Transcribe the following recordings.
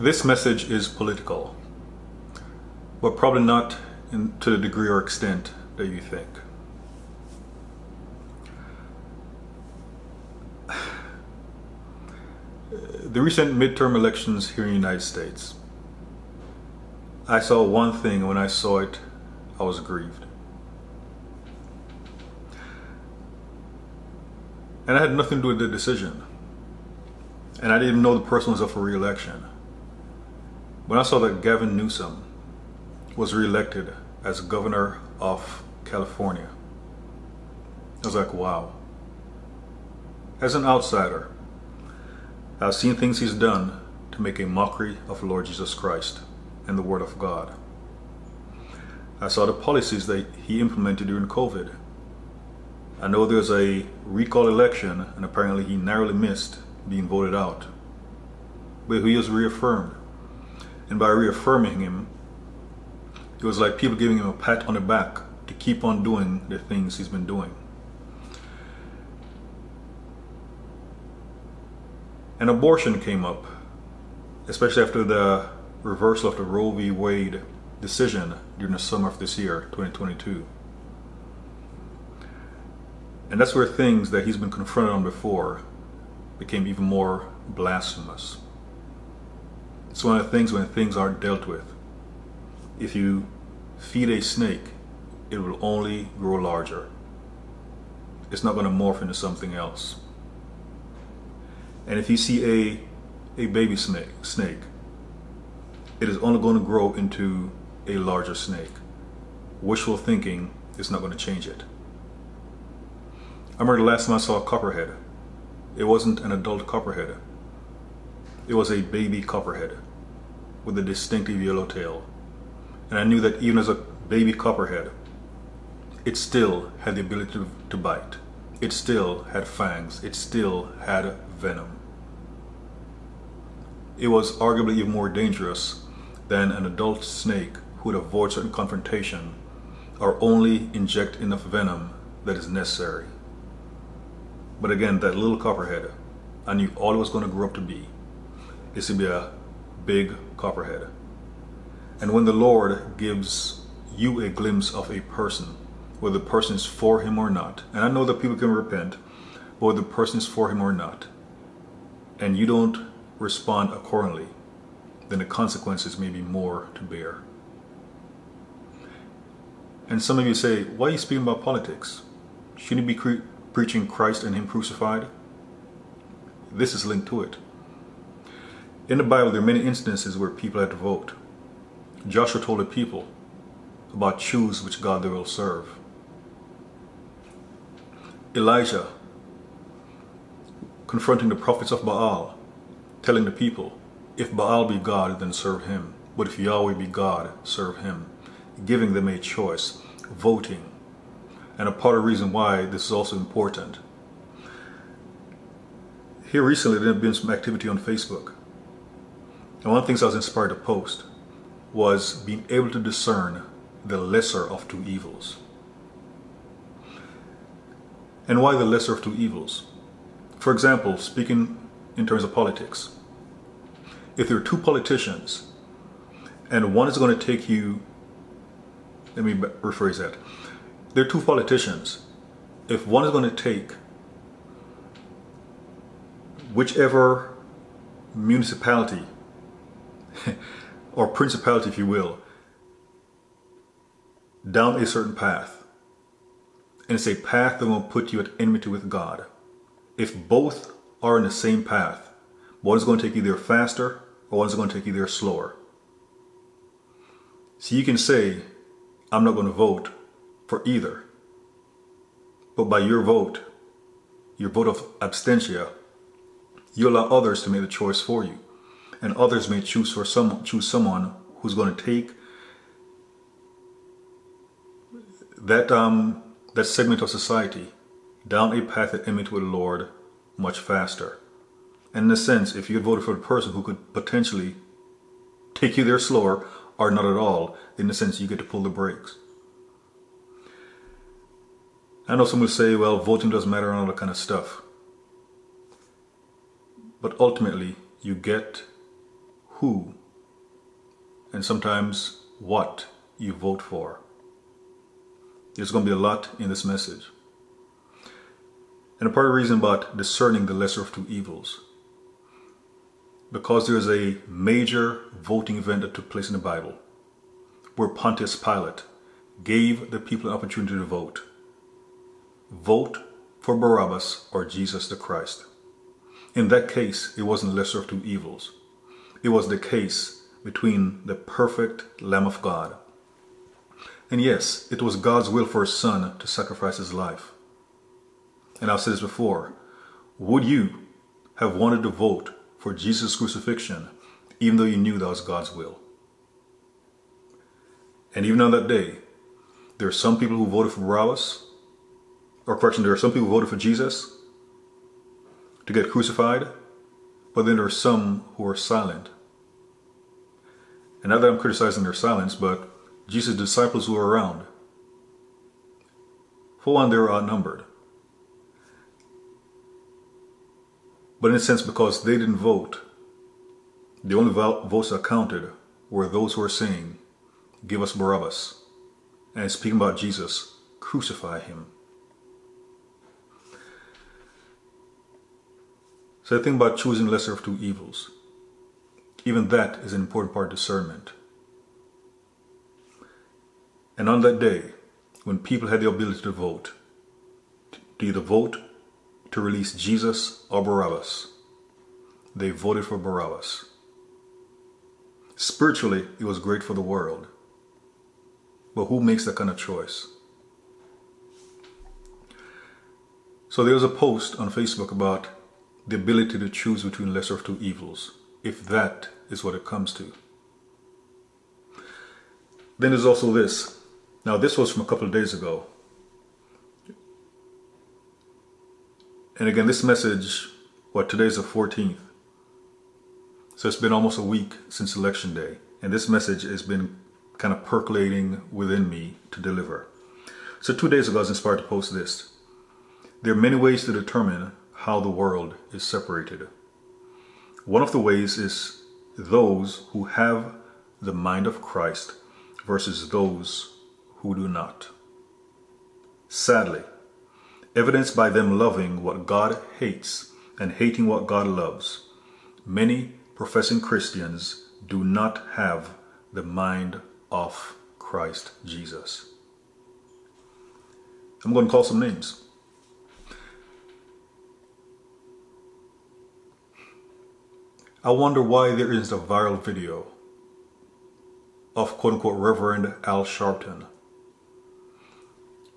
This message is political, but probably not in, to the degree or extent that you think. The recent midterm elections here in the United States, I saw one thing, when I saw it, I was grieved. And I had nothing to do with the decision. And I didn't know the person was up for re-election. When I saw that Gavin Newsom was re-elected as governor of California, I was like, wow. As an outsider, I've seen things he's done to make a mockery of Lord Jesus Christ and the Word of God. I saw the policies that he implemented during COVID. I know there's a recall election, and apparently he narrowly missed being voted out. But he was reaffirmed. And by reaffirming him, it was like people giving him a pat on the back to keep on doing the things he's been doing. An abortion came up, especially after the reversal of the Roe v. Wade decision during the summer of this year, 2022. And that's where things that he's been confronted on before became even more blasphemous. It's one of the things when things aren't dealt with. If you feed a snake, it will only grow larger. It's not going to morph into something else. And if you see a, a baby snake, snake, it is only going to grow into a larger snake. Wishful thinking is not going to change it. I remember the last time I saw a copperhead. It wasn't an adult copperhead. It was a baby copperhead with a distinctive yellow tail. And I knew that even as a baby copperhead, it still had the ability to, bite. It still had fangs. It still had venom. It was arguably even more dangerous than an adult snake who would avoid certain confrontation or only inject enough venom that is necessary. But again, that little copperhead, I knew all it was going to grow up to be is to be a big copperhead. And when the Lord gives you a glimpse of a person, whether the person is for him or not, and I know that people can repent, but whether the person is for him or not, and you don't respond accordingly, then the consequences may be more to bear. And some of you say, why are you speaking about politics? Shouldn't you be preaching Christ and Him crucified? This is linked to it. In the Bible, there are many instances where people had to vote. Joshua told the people about choose which God they will serve. Elijah confronting the prophets of Baal, telling the people, if Baal be God, then serve him. But if Yahweh be God, serve him. Giving them a choice, voting. And a part of the reason why this is also important. Here recently, there has been some activity on Facebook and one of the things I was inspired to post was being able to discern the lesser of two evils. And why the lesser of two evils? For example, speaking in terms of politics, if there are two politicians and one is going to take you, let me rephrase that. There are two politicians. If one is going to take whichever municipality or principality, if you will, down a certain path. And it's a path that will put you at enmity with God. If both are in the same path, one is going to take you there faster or one is going to take you there slower. So you can say, I'm not going to vote for either. But by your vote, your vote of abstention, you allow others to make the choice for you and others may choose for some choose someone who's going to take that um, that segment of society down a path that enmity with the Lord much faster. And in a sense, if you had voted for the person who could potentially take you there slower or not at all, in a sense, you get to pull the brakes. I know some will say, well, voting doesn't matter and all that kind of stuff. But ultimately, you get who and sometimes what you vote for. There's going to be a lot in this message. And a part of the reason about discerning the lesser of two evils, because there is a major voting event that took place in the Bible where Pontius Pilate gave the people an opportunity to vote. Vote for Barabbas or Jesus the Christ. In that case, it wasn't the lesser of two evils. It was the case between the perfect Lamb of God. And yes, it was God's will for his son to sacrifice his life. And I've said this before. Would you have wanted to vote for Jesus' crucifixion even though you knew that was God's will? And even on that day, there are some people who voted for Barabbas, or correction, there are some people who voted for Jesus to get crucified, but then there are some who are silent. And not that I'm criticizing their silence, but Jesus' disciples were around, for one, they were outnumbered. But in a sense, because they didn't vote, the only votes that counted were those who were saying, Give us Barabbas. And speaking about Jesus, crucify him. So the thing about choosing lesser of two evils, even that is an important part of discernment. And on that day, when people had the ability to vote, to either vote to release Jesus or Barabbas, they voted for Barabbas. Spiritually, it was great for the world. But who makes that kind of choice? So there was a post on Facebook about the ability to choose between lesser of two evils, if that is what it comes to. Then there's also this. Now, this was from a couple of days ago. And again, this message, what, today's the 14th. So it's been almost a week since election day. And this message has been kind of percolating within me to deliver. So two days ago, I was inspired to post this. There are many ways to determine how the world is separated. One of the ways is those who have the mind of Christ versus those who do not. Sadly, evidenced by them loving what God hates and hating what God loves, many professing Christians do not have the mind of Christ Jesus. I'm going to call some names. I wonder why there isn't a viral video of quote unquote Reverend Al Sharpton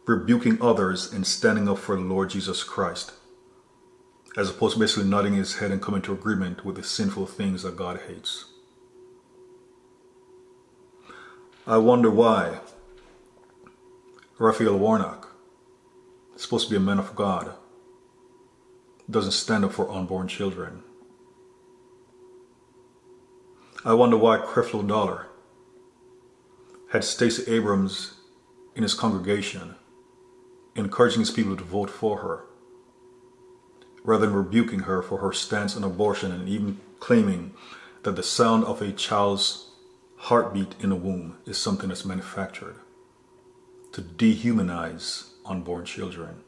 rebuking others and standing up for the Lord Jesus Christ, as opposed to basically nodding his head and coming to agreement with the sinful things that God hates. I wonder why Raphael Warnock, supposed to be a man of God, doesn't stand up for unborn children. I wonder why Creflo Dollar had Stacey Abrams in his congregation encouraging his people to vote for her rather than rebuking her for her stance on abortion and even claiming that the sound of a child's heartbeat in a womb is something that's manufactured to dehumanize unborn children.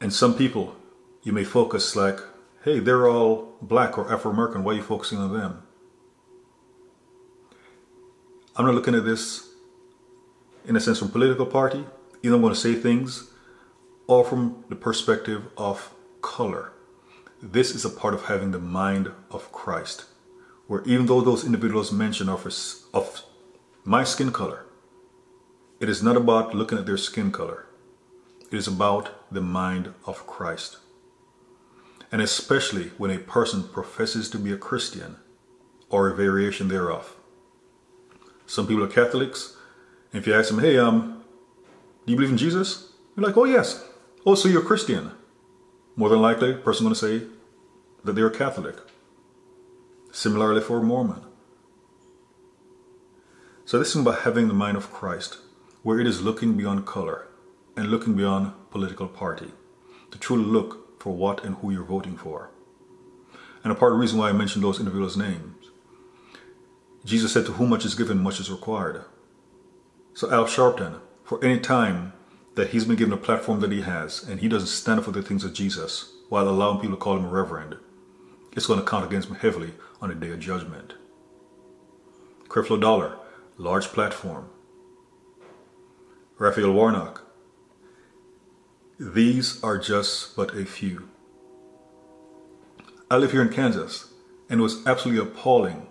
And some people, you may focus like, hey, they're all black or Afro American, why are you focusing on them? I'm not looking at this in a sense from political party, either I'm going to say things, or from the perspective of color. This is a part of having the mind of Christ, where even though those individuals mentioned are of my skin color, it is not about looking at their skin color. It is about the mind of Christ. And especially when a person professes to be a Christian or a variation thereof. Some people are Catholics, and if you ask them, hey, um, do you believe in Jesus? You're like, oh yes. Oh, so you're a Christian more than likely, a person going to say that they're Catholic. Similarly for a Mormon. So this is about having the mind of Christ, where it is looking beyond color and looking beyond political party, to truly look for what and who you're voting for. And a part of the reason why I mentioned those individuals' names, Jesus said, To whom much is given, much is required. So Al Sharpton, for any time that he's been given a platform that he has, and he doesn't stand up for the things of Jesus while allowing people to call him a reverend, it's going to count against him heavily on the day of judgment. Creflo Dollar, large platform. Raphael Warnock. These are just but a few. I live here in Kansas, and it was absolutely appalling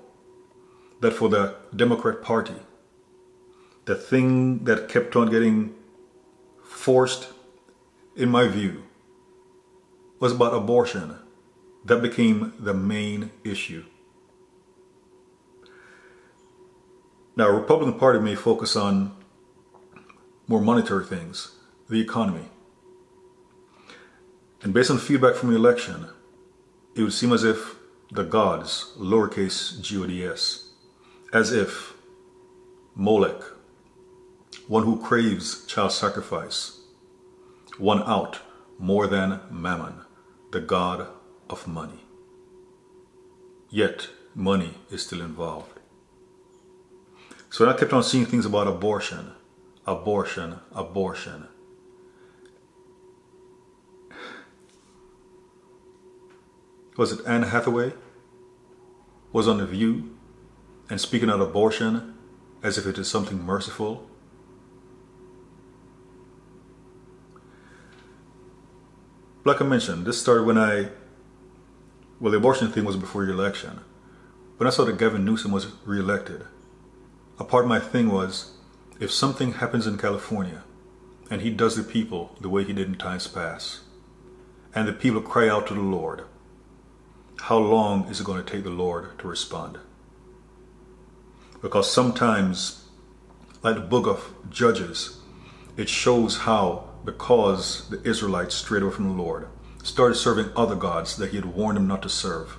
that for the Democrat Party, the thing that kept on getting forced, in my view, was about abortion. That became the main issue. Now, Republican Party may focus on more monetary things, the economy. And based on feedback from the election, it would seem as if the gods, lowercase g-o-d-s, as if Molech, one who craves child sacrifice, won out more than Mammon, the god of money. Yet, money is still involved. So I kept on seeing things about abortion, abortion, abortion. Was it Anne Hathaway, was on The View and speaking of abortion as if it is something merciful. Like I mentioned, this started when I, well, the abortion thing was before the election. When I saw that Gavin Newsom was reelected, a part of my thing was if something happens in California and he does the people the way he did in times past, and the people cry out to the Lord, how long is it going to take the Lord to respond? Because sometimes, like the book of Judges, it shows how, because the Israelites strayed away from the Lord, started serving other gods that he had warned them not to serve.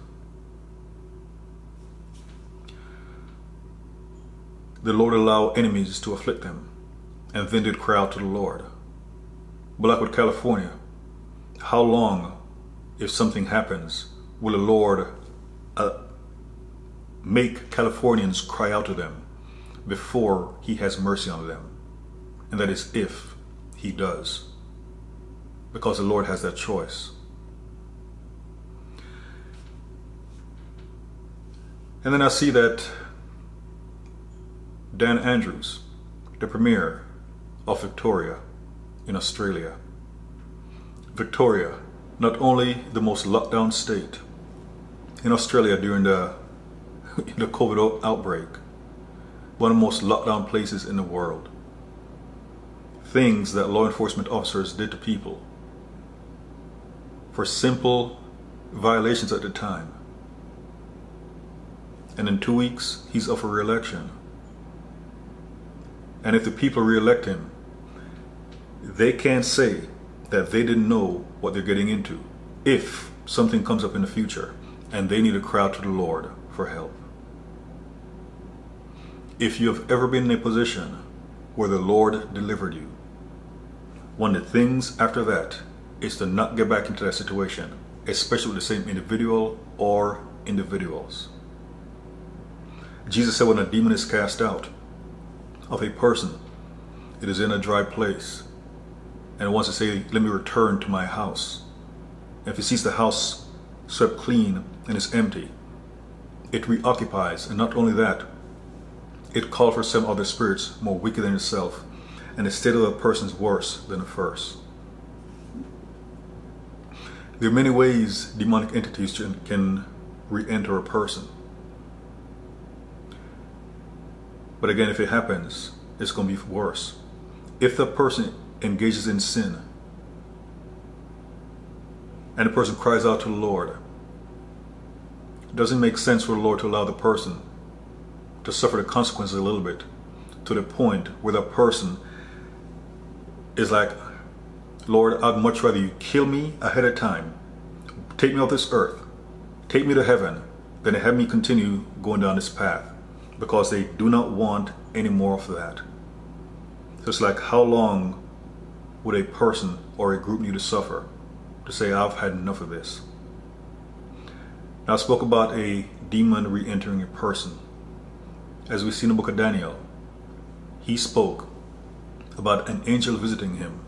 The Lord allowed enemies to afflict them, and then did cry out to the Lord. Blackwood, California, how long, if something happens, will the Lord uh, make Californians cry out to them before he has mercy on them. And that is if he does. Because the Lord has that choice. And then I see that Dan Andrews, the Premier of Victoria in Australia. Victoria, not only the most locked down state, in Australia during the, the COVID outbreak, one of the most locked down places in the world. Things that law enforcement officers did to people for simple violations at the time. And in two weeks, he's up for re-election. And if the people re-elect him, they can't say that they didn't know what they're getting into if something comes up in the future and they need to cry out to the Lord for help. If you have ever been in a position where the Lord delivered you, one of the things after that is to not get back into that situation, especially with the same individual or individuals. Jesus said when a demon is cast out of a person, it is in a dry place and wants to say, let me return to my house. If he sees the house swept clean and is empty. It reoccupies, and not only that, it calls for some other spirits more wicked than itself, and the state of the person is worse than the first. There are many ways demonic entities can re-enter a person. But again, if it happens, it's going to be worse. If the person engages in sin, and the person cries out to the Lord, it doesn't make sense for the Lord to allow the person to suffer the consequences a little bit to the point where the person is like, Lord, I'd much rather you kill me ahead of time, take me off this earth, take me to heaven, than have me continue going down this path because they do not want any more of that. So it's like, how long would a person or a group need to suffer to say, I've had enough of this. Now, I spoke about a demon re entering a person. As we see in the book of Daniel, he spoke about an angel visiting him,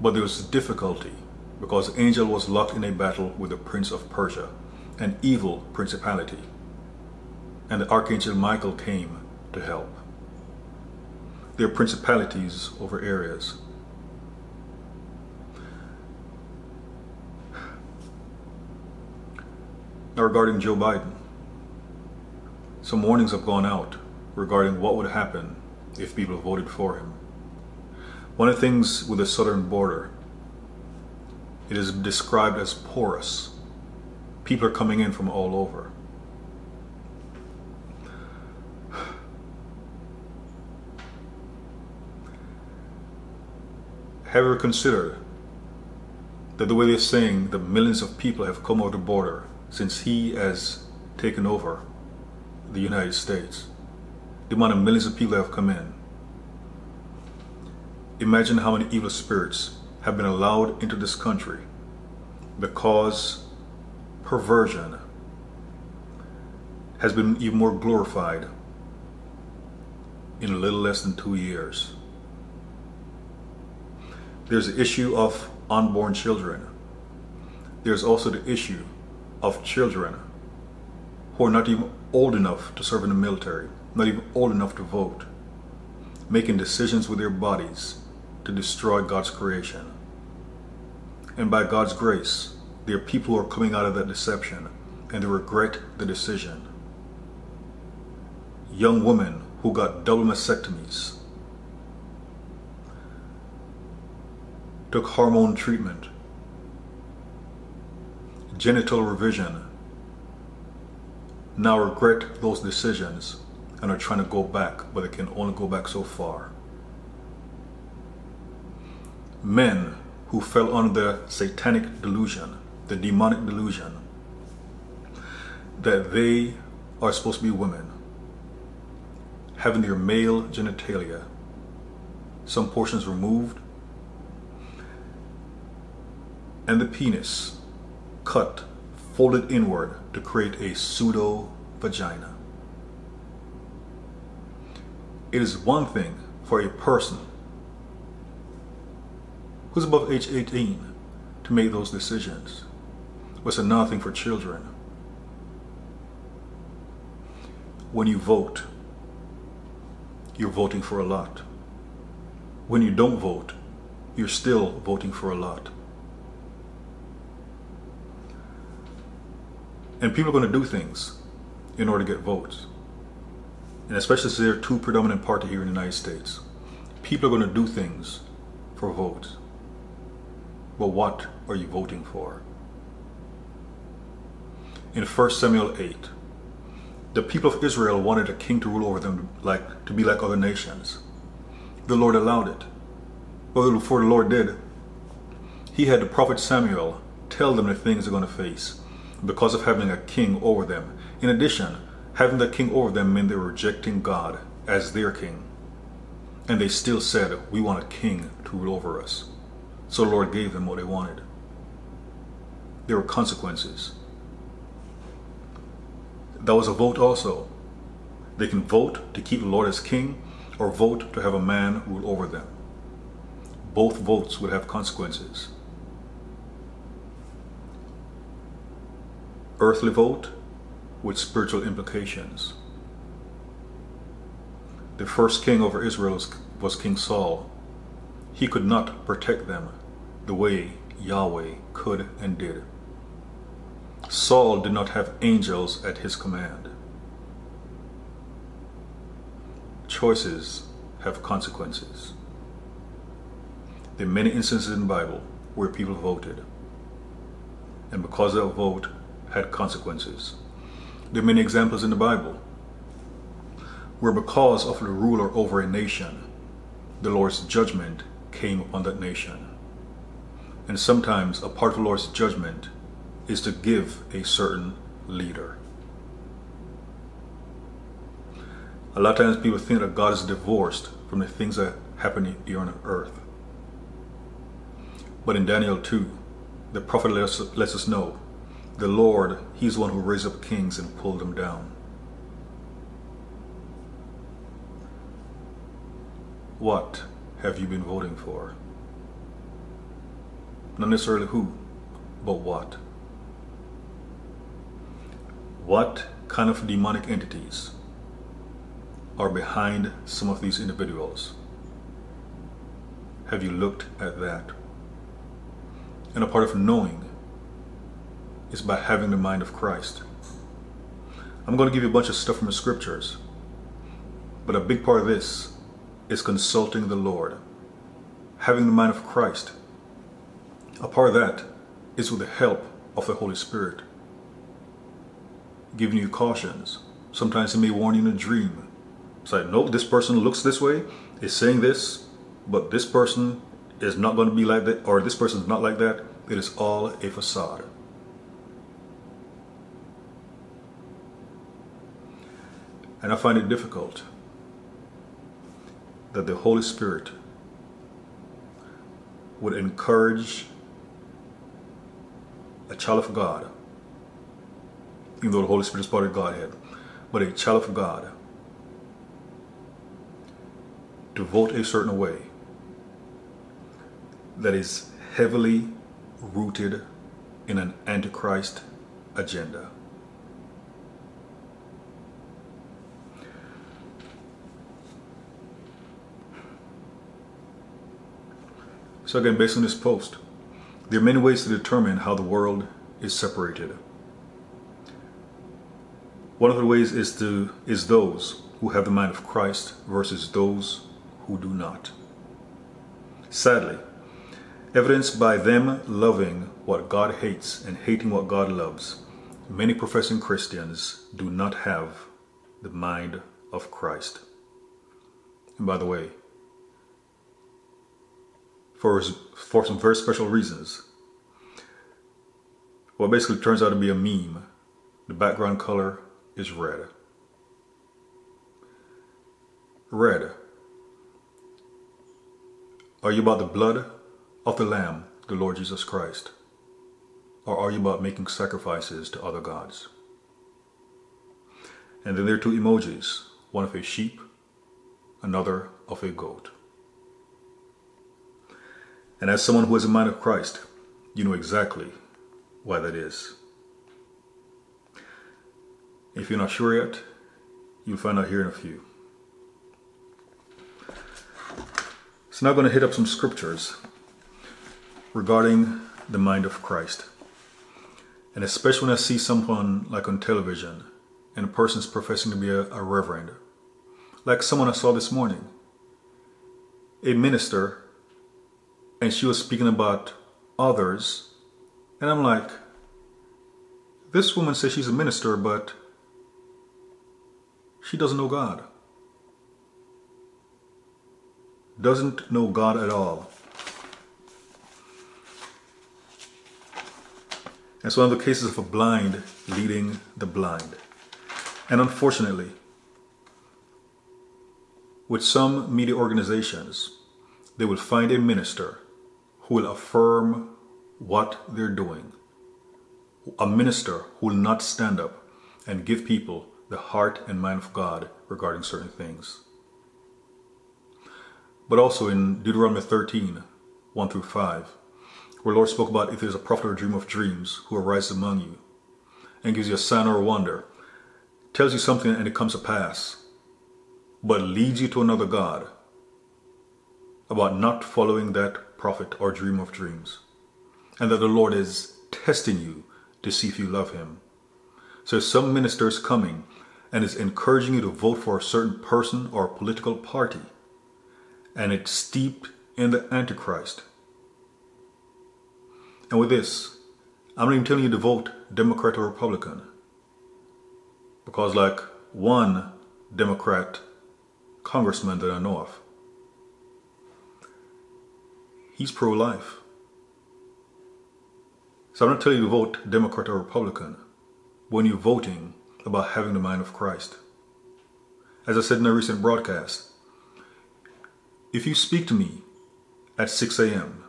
but there was difficulty because the angel was locked in a battle with the prince of Persia, an evil principality, and the archangel Michael came to help. There are principalities over areas. Regarding Joe Biden, some warnings have gone out regarding what would happen if people voted for him. One of the things with the southern border, it is described as porous. People are coming in from all over. Have you considered that the way they're saying that millions of people have come over the border since he has taken over the United States? The amount of millions of people that have come in. Imagine how many evil spirits have been allowed into this country because perversion has been even more glorified in a little less than two years. There's the issue of unborn children. There's also the issue of children who are not even old enough to serve in the military, not even old enough to vote, making decisions with their bodies to destroy God's creation. And by God's grace, there are people who are coming out of that deception and they regret the decision. Young women who got double mastectomies took hormone treatment, genital revision, now regret those decisions and are trying to go back, but they can only go back so far. Men who fell under the satanic delusion, the demonic delusion, that they are supposed to be women, having their male genitalia, some portions removed, and the penis cut, folded inward to create a pseudo vagina. It is one thing for a person who's above age 18 to make those decisions. It's another thing for children. When you vote, you're voting for a lot. When you don't vote, you're still voting for a lot. And people are going to do things in order to get votes. And especially since there are two predominant parties here in the United States. People are going to do things for votes. But what are you voting for? In 1 Samuel 8, the people of Israel wanted a king to rule over them like to be like other nations. The Lord allowed it. But before the Lord did, he had the prophet Samuel tell them the things they're going to face because of having a king over them. In addition, having the king over them meant they were rejecting God as their king. And they still said, We want a king to rule over us. So the Lord gave them what they wanted. There were consequences. That was a vote also. They can vote to keep the Lord as king or vote to have a man rule over them. Both votes would have consequences. Earthly vote with spiritual implications. The first king over Israel was King Saul. He could not protect them the way Yahweh could and did. Saul did not have angels at his command. Choices have consequences. There are many instances in the Bible where people voted. And because of that vote, had consequences. There are many examples in the Bible where because of the ruler over a nation, the Lord's judgment came upon that nation. And sometimes a part of the Lord's judgment is to give a certain leader. A lot of times people think that God is divorced from the things that happen here on earth. But in Daniel 2, the prophet lets, lets us know the Lord, He's the one who raised up kings and pulled them down. What have you been voting for? Not necessarily who, but what. What kind of demonic entities are behind some of these individuals? Have you looked at that? And a part of knowing is by having the mind of Christ. I'm going to give you a bunch of stuff from the scriptures, but a big part of this is consulting the Lord, having the mind of Christ. A part of that is with the help of the Holy Spirit, giving you cautions. Sometimes He may warn you in a dream. It's like, no, this person looks this way, is saying this, but this person is not going to be like that, or this person is not like that. It is all a facade. And I find it difficult that the Holy Spirit would encourage a child of God, even though the Holy Spirit is part of Godhead, but a child of God to vote a certain way that is heavily rooted in an antichrist agenda. So again, based on this post, there are many ways to determine how the world is separated. One of the ways is to is those who have the mind of Christ versus those who do not. Sadly, evidenced by them loving what God hates and hating what God loves, many professing Christians do not have the mind of Christ. And by the way, for, for some very special reasons. What basically turns out to be a meme. The background color is red. Red. Are you about the blood of the Lamb, the Lord Jesus Christ? Or are you about making sacrifices to other gods? And then there are two emojis, one of a sheep, another of a goat. And as someone who has a mind of Christ, you know exactly why that is. If you're not sure yet, you'll find out here in a few. So now I'm going to hit up some scriptures regarding the mind of Christ. And especially when I see someone like on television and a person's professing to be a, a reverend, like someone I saw this morning, a minister and she was speaking about others. And I'm like, this woman says she's a minister, but she doesn't know God. Doesn't know God at all. It's one of the cases of a blind leading the blind. And unfortunately, with some media organizations, they will find a minister who will affirm what they're doing. A minister who will not stand up and give people the heart and mind of God regarding certain things. But also in Deuteronomy 13, 1 through 5, where Lord spoke about if there's a prophet or dream of dreams who arises among you and gives you a sign or a wonder, tells you something and it comes to pass, but leads you to another God, about not following that prophet or dream of dreams, and that the Lord is testing you to see if you love Him. So some ministers coming and is encouraging you to vote for a certain person or political party, and it's steeped in the Antichrist. And with this, I'm not even telling you to vote Democrat or Republican, because like one Democrat congressman that I know of, he's pro life. So I'm not telling you to vote Democrat or Republican when you're voting about having the mind of Christ. As I said in a recent broadcast, if you speak to me at 6 a.m.,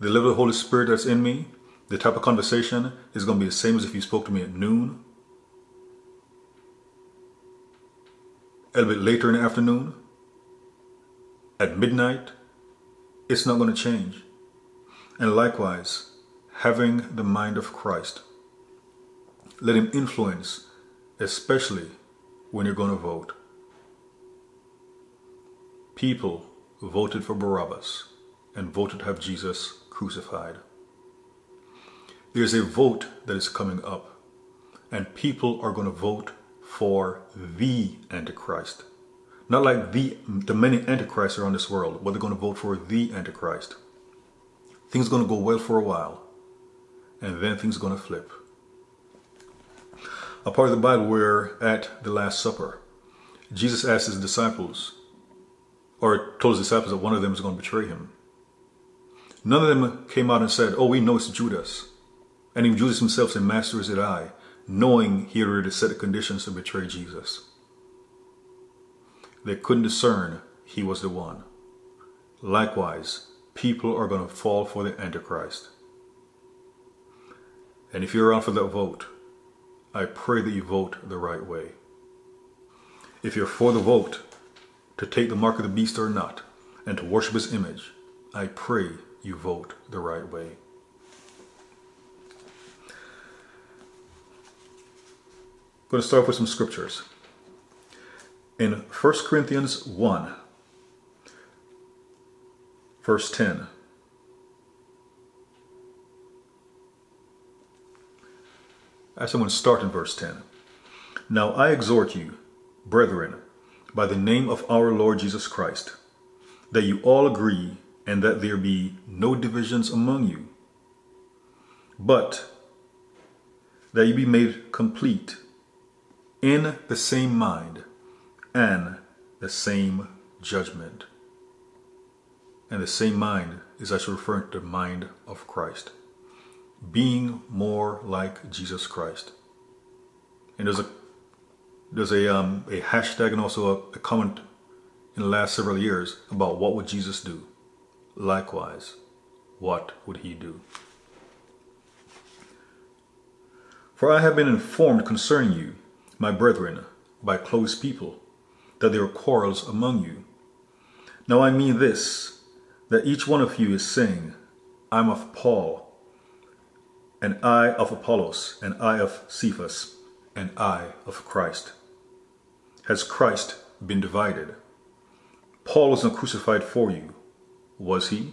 the level of the Holy Spirit that's in me, the type of conversation is going to be the same as if you spoke to me at noon, a little bit later in the afternoon, at midnight. It's not going to change. And likewise, having the mind of Christ, let Him influence, especially when you're going to vote. People voted for Barabbas and voted to have Jesus crucified. There's a vote that is coming up, and people are going to vote for the Antichrist. Not like the, the many Antichrists around this world, but they're going to vote for the Antichrist. Things are going to go well for a while, and then things are going to flip. A part of the Bible, we're at the Last Supper. Jesus asked his disciples, or told his disciples that one of them was going to betray him. None of them came out and said, Oh, we know it's Judas. And even Judas himself said, Master, is it I? Knowing he had already set the conditions to betray Jesus. They couldn't discern he was the one. Likewise, people are going to fall for the Antichrist. And if you're around for that vote, I pray that you vote the right way. If you're for the vote to take the mark of the beast or not, and to worship his image, I pray you vote the right way. I'm going to start with some scriptures. In 1 Corinthians 1, verse 10, I someone start in verse 10. Now I exhort you, brethren, by the name of our Lord Jesus Christ, that you all agree and that there be no divisions among you, but that you be made complete in the same mind and the same judgment. And the same mind is actually referring to the mind of Christ. Being more like Jesus Christ. And there's a there's a um, a hashtag and also a, a comment in the last several years about what would Jesus do. Likewise, what would he do? For I have been informed concerning you, my brethren, by close people, that there are quarrels among you. Now I mean this, that each one of you is saying, I'm of Paul, and I of Apollos, and I of Cephas, and I of Christ. Has Christ been divided? Paul was not crucified for you, was he?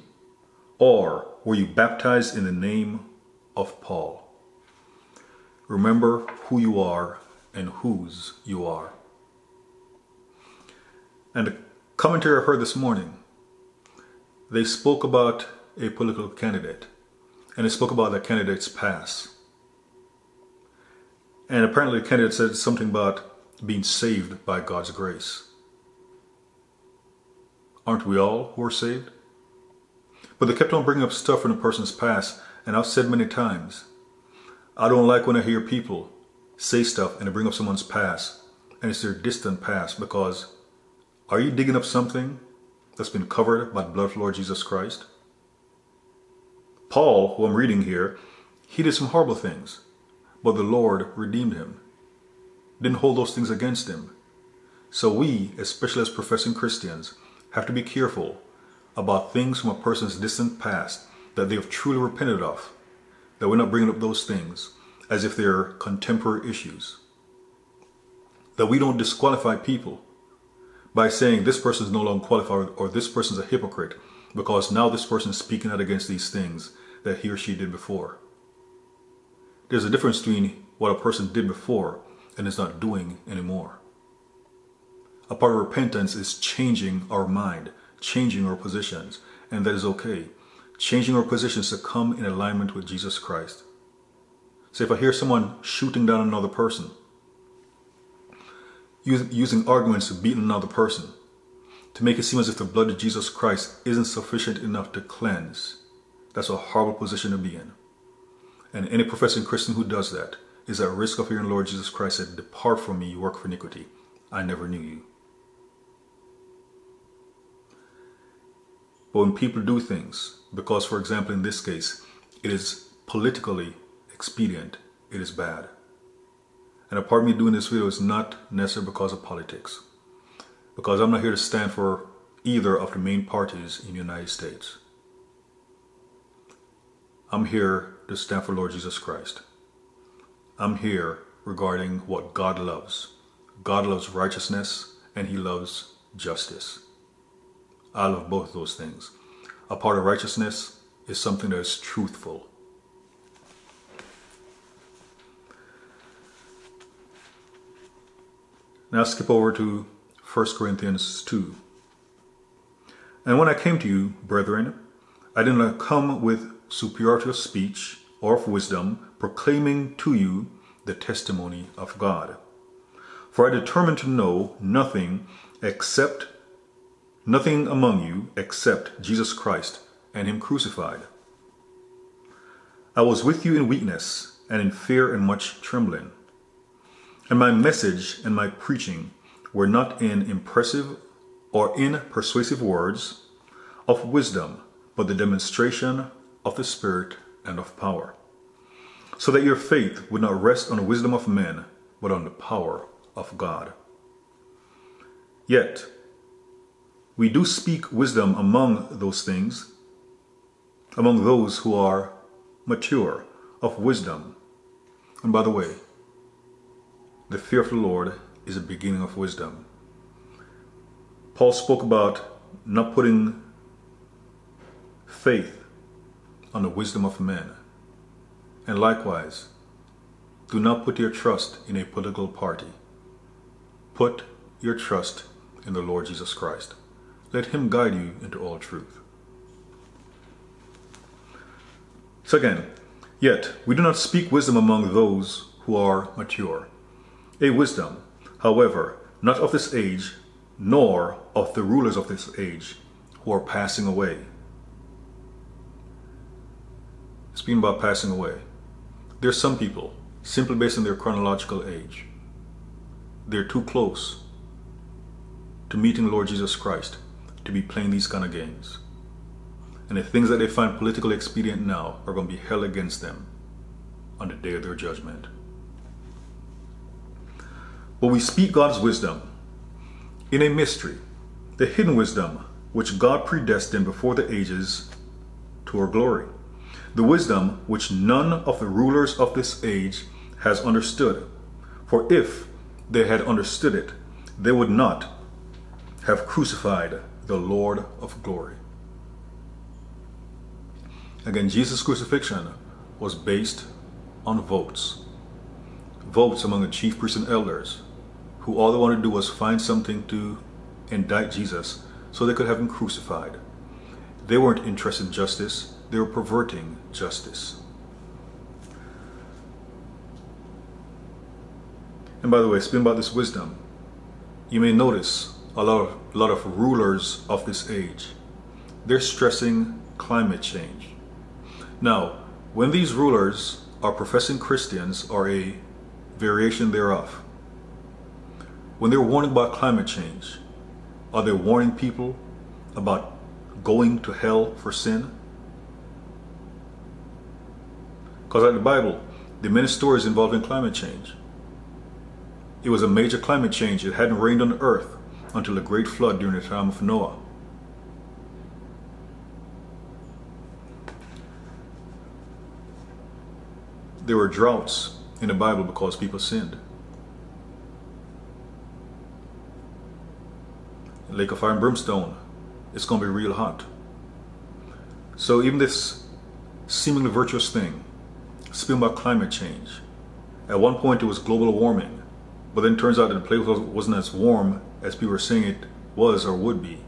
Or were you baptized in the name of Paul? Remember who you are and whose you are. And the commentary I heard this morning, they spoke about a political candidate and they spoke about the candidate's past. And apparently the candidate said something about being saved by God's grace. Aren't we all who are saved? But they kept on bringing up stuff from the person's past, and I've said many times, I don't like when I hear people say stuff and they bring up someone's past, and it's their distant past, because are you digging up something that's been covered by the blood of the Lord Jesus Christ? Paul, who I'm reading here, he did some horrible things, but the Lord redeemed him. Didn't hold those things against him. So we, especially as professing Christians, have to be careful about things from a person's distant past that they have truly repented of, that we're not bringing up those things as if they're contemporary issues. That we don't disqualify people by saying this person is no longer qualified or this person is a hypocrite because now this person is speaking out against these things that he or she did before. There's a difference between what a person did before and is not doing anymore. A part of repentance is changing our mind, changing our positions, and that is okay. Changing our positions to come in alignment with Jesus Christ. So if I hear someone shooting down another person, using arguments to beat another person, to make it seem as if the blood of Jesus Christ isn't sufficient enough to cleanse, that's a horrible position to be in. And any professing Christian who does that is at risk of hearing Lord Jesus Christ say, Depart from me, you work for iniquity. I never knew you. But when people do things, because, for example, in this case, it is politically expedient, it is bad. And a part of me doing this video is not necessarily because of politics, because I'm not here to stand for either of the main parties in the United States. I'm here to stand for Lord Jesus Christ. I'm here regarding what God loves. God loves righteousness and he loves justice. I love both those things. A part of righteousness is something that is truthful. Now skip over to 1 Corinthians 2. And when I came to you, brethren, I did not come with superiority of speech or of wisdom, proclaiming to you the testimony of God. For I determined to know nothing except nothing among you except Jesus Christ and him crucified. I was with you in weakness and in fear and much trembling. And my message and my preaching were not in impressive or in persuasive words of wisdom, but the demonstration of the Spirit and of power, so that your faith would not rest on the wisdom of men, but on the power of God. Yet, we do speak wisdom among those things, among those who are mature of wisdom. And by the way, the fear of the Lord is the beginning of wisdom. Paul spoke about not putting faith on the wisdom of men. And likewise, do not put your trust in a political party. Put your trust in the Lord Jesus Christ. Let him guide you into all truth. So again, yet we do not speak wisdom among those who are mature. A wisdom, however, not of this age, nor of the rulers of this age, who are passing away. Speaking about passing away, there's some people, simply based on their chronological age, they're too close to meeting Lord Jesus Christ to be playing these kind of games. And the things that they find politically expedient now are going to be held against them on the day of their judgment. But we speak God's wisdom in a mystery, the hidden wisdom which God predestined before the ages to our glory. The wisdom which none of the rulers of this age has understood. For if they had understood it, they would not have crucified the Lord of glory. Again, Jesus' crucifixion was based on votes. Votes among the chief priests and elders, who all they wanted to do was find something to indict Jesus so they could have him crucified. They weren't interested in justice, they were perverting justice. And by the way, speaking about this wisdom, you may notice a lot of, a lot of rulers of this age, they're stressing climate change. Now, when these rulers are professing Christians or a variation thereof, when they're warning about climate change, are they warning people about going to hell for sin? Because in the Bible, the many stories involving climate change. It was a major climate change. It hadn't rained on the earth until the great flood during the time of Noah. There were droughts in the Bible because people sinned. Lake of Fire and Brimstone, it's going to be real hot. So even this seemingly virtuous thing, speaking about climate change, at one point it was global warming, but then it turns out that the place wasn't as warm as people were saying it was or would be.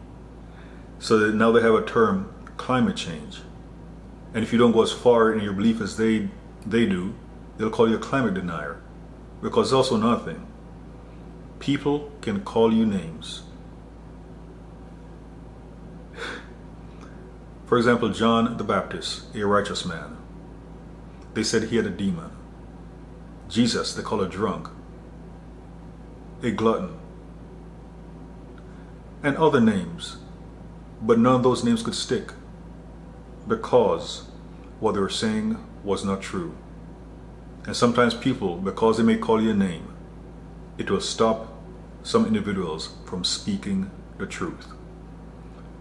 So now they have a term, climate change. And if you don't go as far in your belief as they they do, they'll call you a climate denier. Because it's also another thing. People can call you names. For example, John the Baptist, a righteous man. They said he had a demon. Jesus, they call a drunk, a glutton, and other names But none of those names could stick because what they were saying was not true. And sometimes people, because they may call you a name, it will stop some individuals from speaking the truth.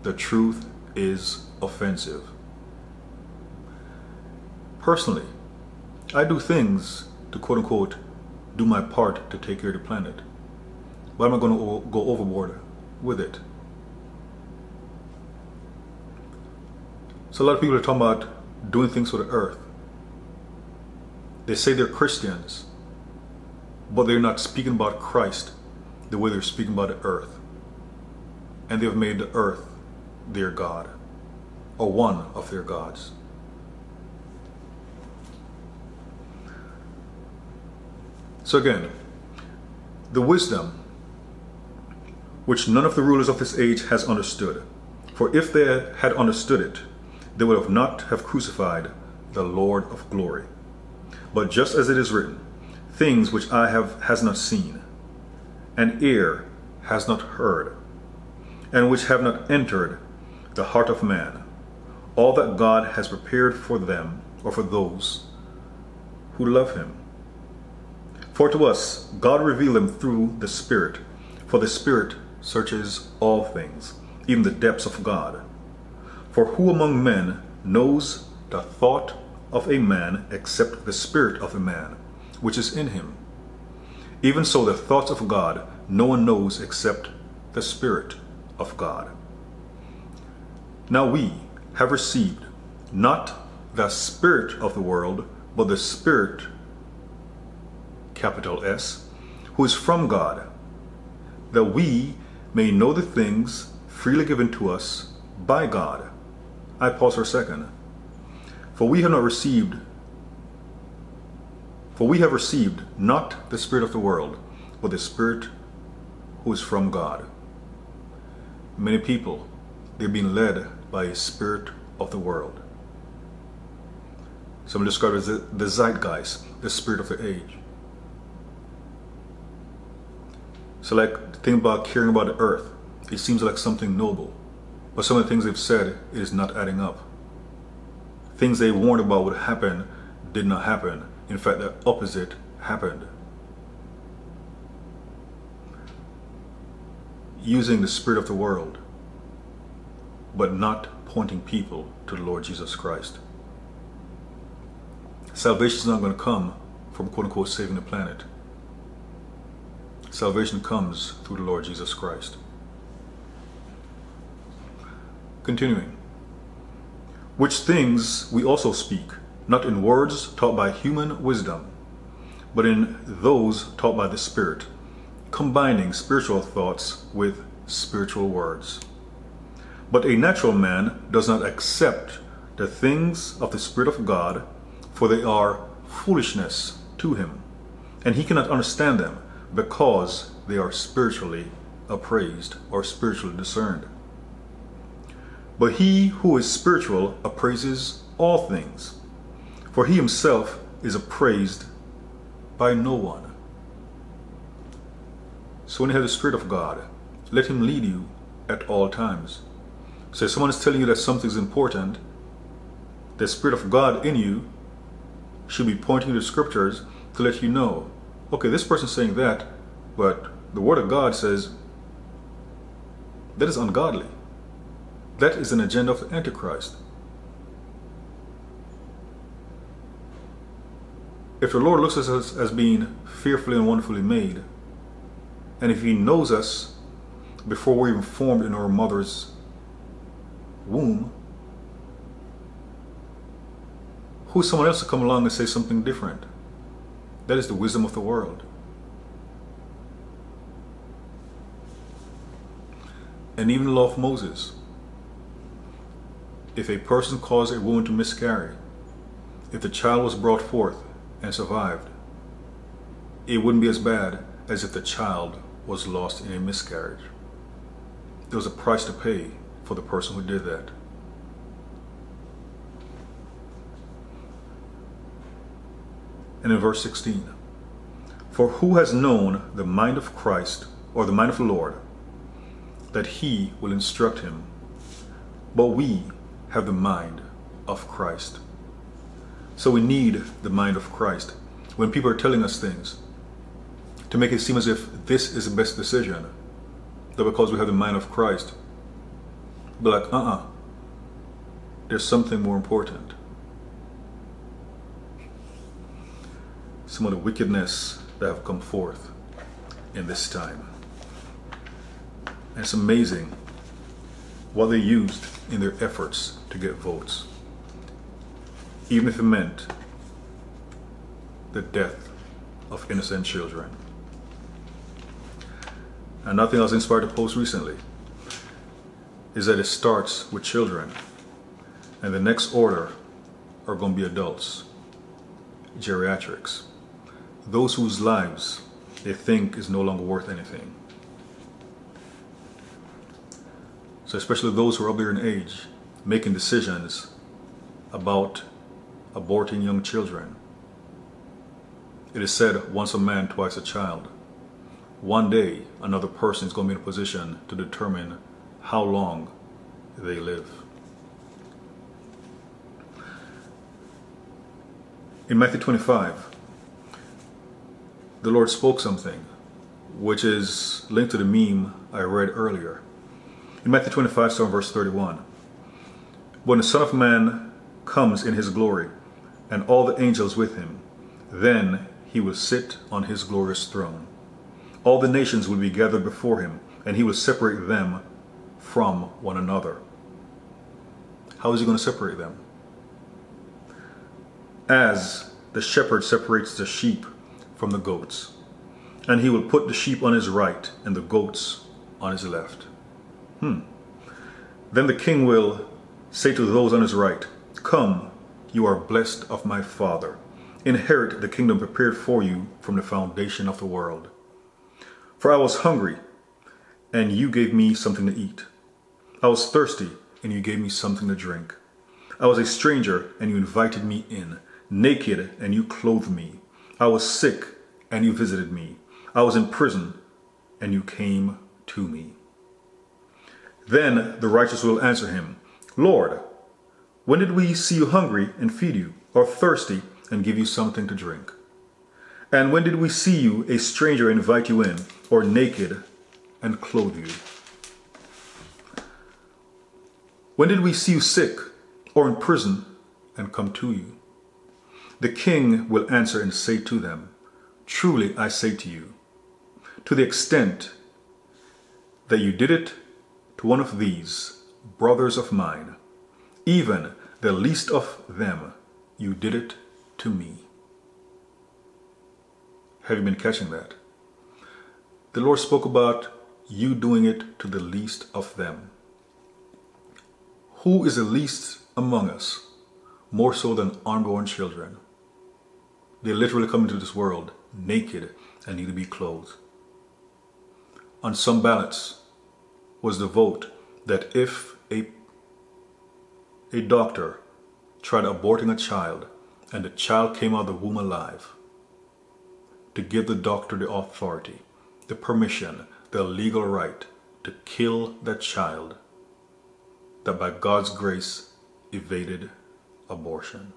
The truth is offensive. Personally, I do things to quote unquote do my part to take care of the planet. But am I going to go overboard with it? So a lot of people are talking about doing things for the earth. They say they're Christians, but they're not speaking about Christ the way they're speaking about the earth. And they've made the earth their God, or one of their gods. So again, the wisdom which none of the rulers of this age has understood. For if they had understood it, they would have not have crucified the Lord of glory. But just as it is written, things which eye have has not seen, and ear has not heard, and which have not entered the heart of man, all that God has prepared for them or for those who love him. For to us God revealed him through the Spirit, for the Spirit searches all things, even the depths of God. For who among men knows the thought of a man except the spirit of a man, which is in him? Even so, the thoughts of God no one knows except the Spirit of God. Now we have received not the Spirit of the world, but the Spirit, capital S, who is from God, that we may know the things freely given to us by God. I pause for a second. For we have not received, for we have received not the Spirit of the world, but the Spirit who is from God. Many people, they're being led by a spirit of the world. Some describe it as the, zeitgeist, the spirit of the age. So like the thing about caring about the earth, it seems like something noble. But some of the things they've said, it is not adding up. Things they warned about would happen did not happen. In fact, the opposite happened. Using the spirit of the world, but not pointing people to the Lord Jesus Christ. Salvation is not going to come from quote unquote saving the planet. Salvation comes through the Lord Jesus Christ. Continuing. Which things we also speak, not in words taught by human wisdom, but in those taught by the Spirit, combining spiritual thoughts with spiritual words. But a natural man does not accept the things of the Spirit of God, for they are foolishness to him, and he cannot understand them because they are spiritually appraised or spiritually discerned. But he who is spiritual appraises all things, for he himself is appraised by no one. So when you have the Spirit of God, let him lead you at all times. So if someone is telling you that something is important, the Spirit of God in you should be pointing to scriptures to let you know, okay, this person's saying that, but the Word of God says that is ungodly. That is an agenda of the Antichrist. If the Lord looks at us as being fearfully and wonderfully made, and if He knows us before we're even formed in our mother's womb, who's someone else to come along and say something different? That is the wisdom of the world. And even the law of Moses. If a person caused a woman to miscarry, if the child was brought forth and survived, it wouldn't be as bad as if the child was lost in a miscarriage. There was a price to pay for the person who did that. And in verse 16, For who has known the mind of Christ, or the mind of the Lord, that he will instruct him? but we have the mind of Christ. So we need the mind of Christ. When people are telling us things, to make it seem as if this is the best decision, that because we have the mind of Christ, be like, uh uh there's something more important. Some of the wickedness that have come forth in this time. And it's amazing what they used in their efforts to get votes, even if it meant the death of innocent children. And nothing else inspired the post recently is that it starts with children, and the next order are going to be adults, geriatrics, those whose lives they think is no longer worth anything. So especially those who are up there in age, making decisions about aborting young children. It is said, once a man, twice a child. One day, another person is going to be in a position to determine how long they live. In Matthew 25, the Lord spoke something, which is linked to the meme I read earlier. In Matthew 25, starting verse 31. When the Son of Man comes in his glory, and all the angels with him, then he will sit on his glorious throne. All the nations will be gathered before him, and he will separate them from one another. How is he going to separate them? As the shepherd separates the sheep from the goats, and he will put the sheep on his right and the goats on his left. Hmm. Then the king will say to those on his right, Come, you are blessed of my Father. Inherit the kingdom prepared for you from the foundation of the world. For I was hungry, and you gave me something to eat. I was thirsty, and you gave me something to drink. I was a stranger, and you invited me in. Naked, and you clothed me. I was sick, and you visited me. I was in prison, and you came to me. Then the righteous will answer him, Lord, when did we see you hungry and feed you, or thirsty and give you something to drink? And when did we see you a stranger invite you in, or naked and clothe you? When did we see you sick or in prison and come to you? The king will answer and say to them, Truly I say to you, to the extent that you did it to one of these, brothers of mine, even the least of them, you did it to me. Have you been catching that? The Lord spoke about you doing it to the least of them. Who is the least among us, more so than unborn children? They literally come into this world naked and need to be clothed. On some ballots, was the vote that if a, a doctor tried aborting a child and the child came out of the womb alive, to give the doctor the authority, the permission, the legal right to kill that child that by God's grace evaded abortion.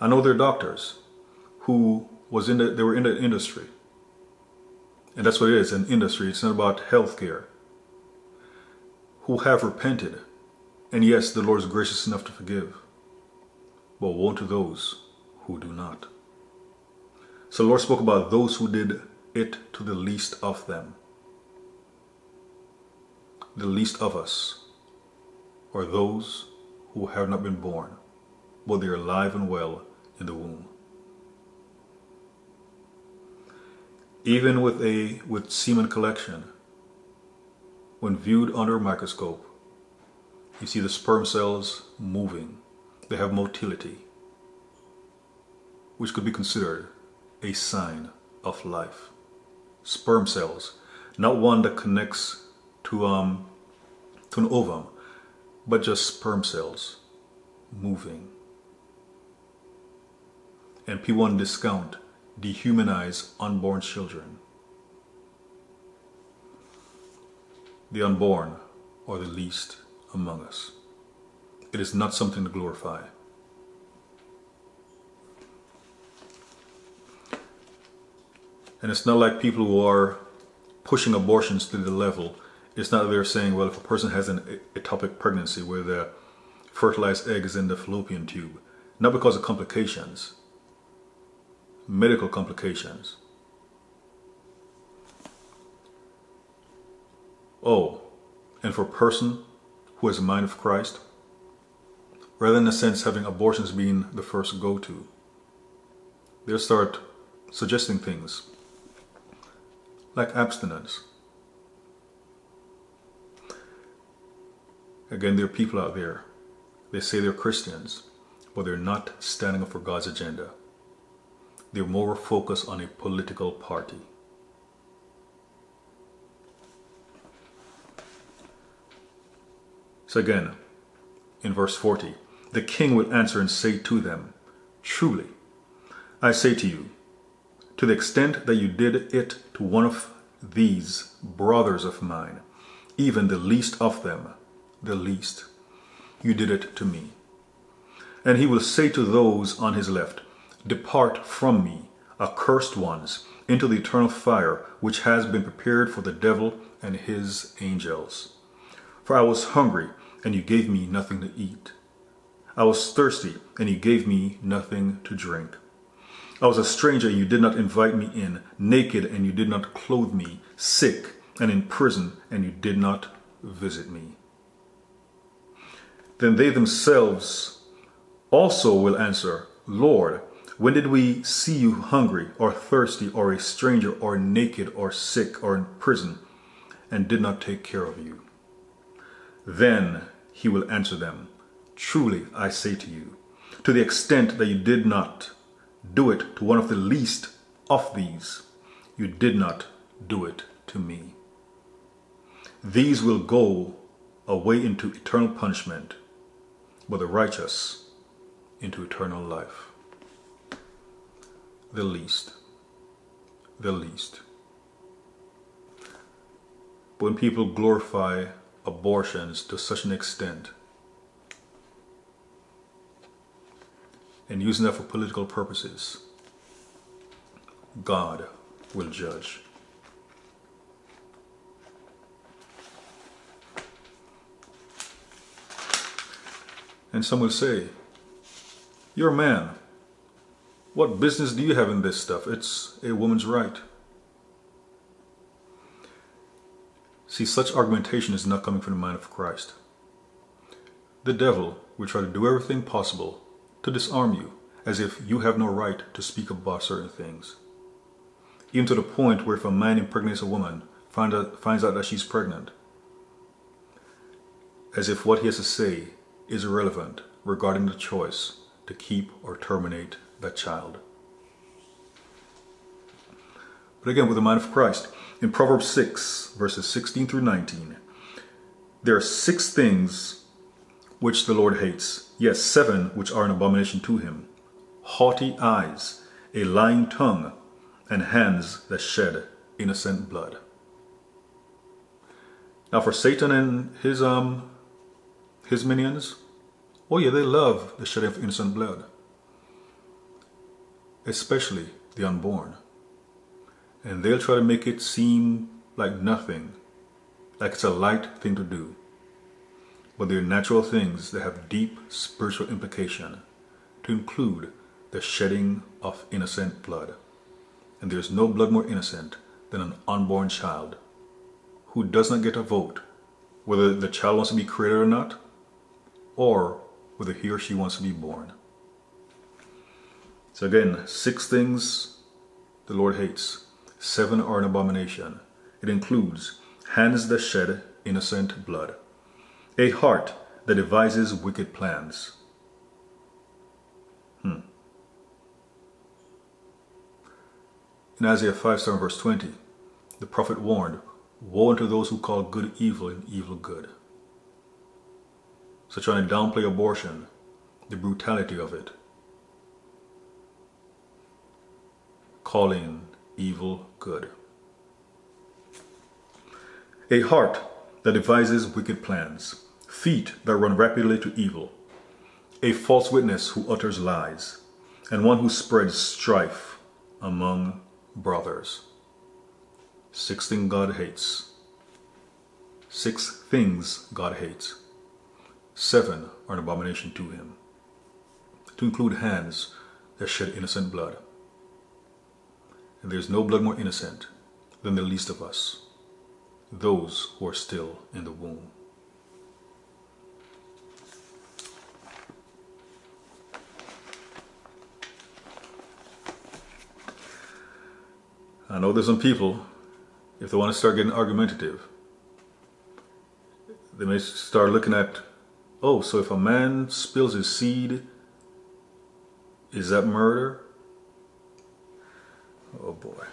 I know there are doctors who was in the, they were in the industry and that's what it is an industry. It's not about healthcare. Who have repented. And yes, the Lord is gracious enough to forgive. But woe to those who do not. So the Lord spoke about those who did it to the least of them. The least of us are those who have not been born, but they are alive and well in the womb. Even with a with semen collection, when viewed under a microscope, you see the sperm cells moving. They have motility, which could be considered a sign of life. Sperm cells, not one that connects to um to an ovum, but just sperm cells moving. And P1 discount dehumanize unborn children. The unborn are the least among us. It is not something to glorify. And it's not like people who are pushing abortions to the level. It's not that they're saying, well, if a person has an ectopic pregnancy where the fertilized egg is in the fallopian tube, not because of complications, medical complications. Oh, and for a person who has the mind of Christ, rather than a sense having abortions being the first go-to, they'll start suggesting things like abstinence. Again, there are people out there, they say they're Christians, but they're not standing up for God's agenda. They're more focused on a political party. So again, in verse 40, the king will answer and say to them, Truly, I say to you, to the extent that you did it to one of these brothers of mine, even the least of them, the least, you did it to me. And he will say to those on his left, Depart from me, accursed ones, into the eternal fire which has been prepared for the devil and his angels. For I was hungry, and you gave me nothing to eat. I was thirsty, and you gave me nothing to drink. I was a stranger, and you did not invite me in, naked, and you did not clothe me, sick, and in prison, and you did not visit me. Then they themselves also will answer, Lord, when did we see you hungry, or thirsty, or a stranger, or naked, or sick, or in prison, and did not take care of you? Then he will answer them, Truly I say to you, to the extent that you did not do it to one of the least of these, you did not do it to me. These will go away into eternal punishment, but the righteous into eternal life. The least. The least. When people glorify abortions to such an extent and using that for political purposes, God will judge. And some will say, You're a man. What business do you have in this stuff? It's a woman's right. See, such argumentation is not coming from the mind of Christ. The devil will try to do everything possible to disarm you, as if you have no right to speak about certain things. Even to the point where if a man impregnates a woman, find out, finds out that she's pregnant, as if what he has to say is irrelevant regarding the choice to keep or terminate that child. But again, with the mind of Christ, in Proverbs 6, verses 16 through 19, there are six things which the Lord hates, yes, seven which are an abomination to him haughty eyes, a lying tongue, and hands that shed innocent blood. Now, for Satan and his um his minions, oh yeah, they love the shedding of innocent blood, especially the unborn and they'll try to make it seem like nothing, like it's a light thing to do. But they're natural things that have deep spiritual implication, to include the shedding of innocent blood. And there's no blood more innocent than an unborn child who does not get a vote whether the child wants to be created or not, or whether he or she wants to be born. So again, six things the Lord hates Seven are an abomination. It includes hands that shed innocent blood, a heart that devises wicked plans. Hmm. In Isaiah 5 7 verse 20, the prophet warned, Woe unto those who call good evil and evil good. So trying to downplay abortion, the brutality of it, calling evil good. A heart that devises wicked plans, feet that run rapidly to evil, a false witness who utters lies, and one who spreads strife among brothers. Six things God hates. Six things God hates. Seven are an abomination to him, to include hands that shed innocent blood. And there is no blood more innocent than the least of us, those who are still in the womb. I know there's some people, if they want to start getting argumentative, they may start looking at, oh, so if a man spills his seed, is that murder? Oh boy.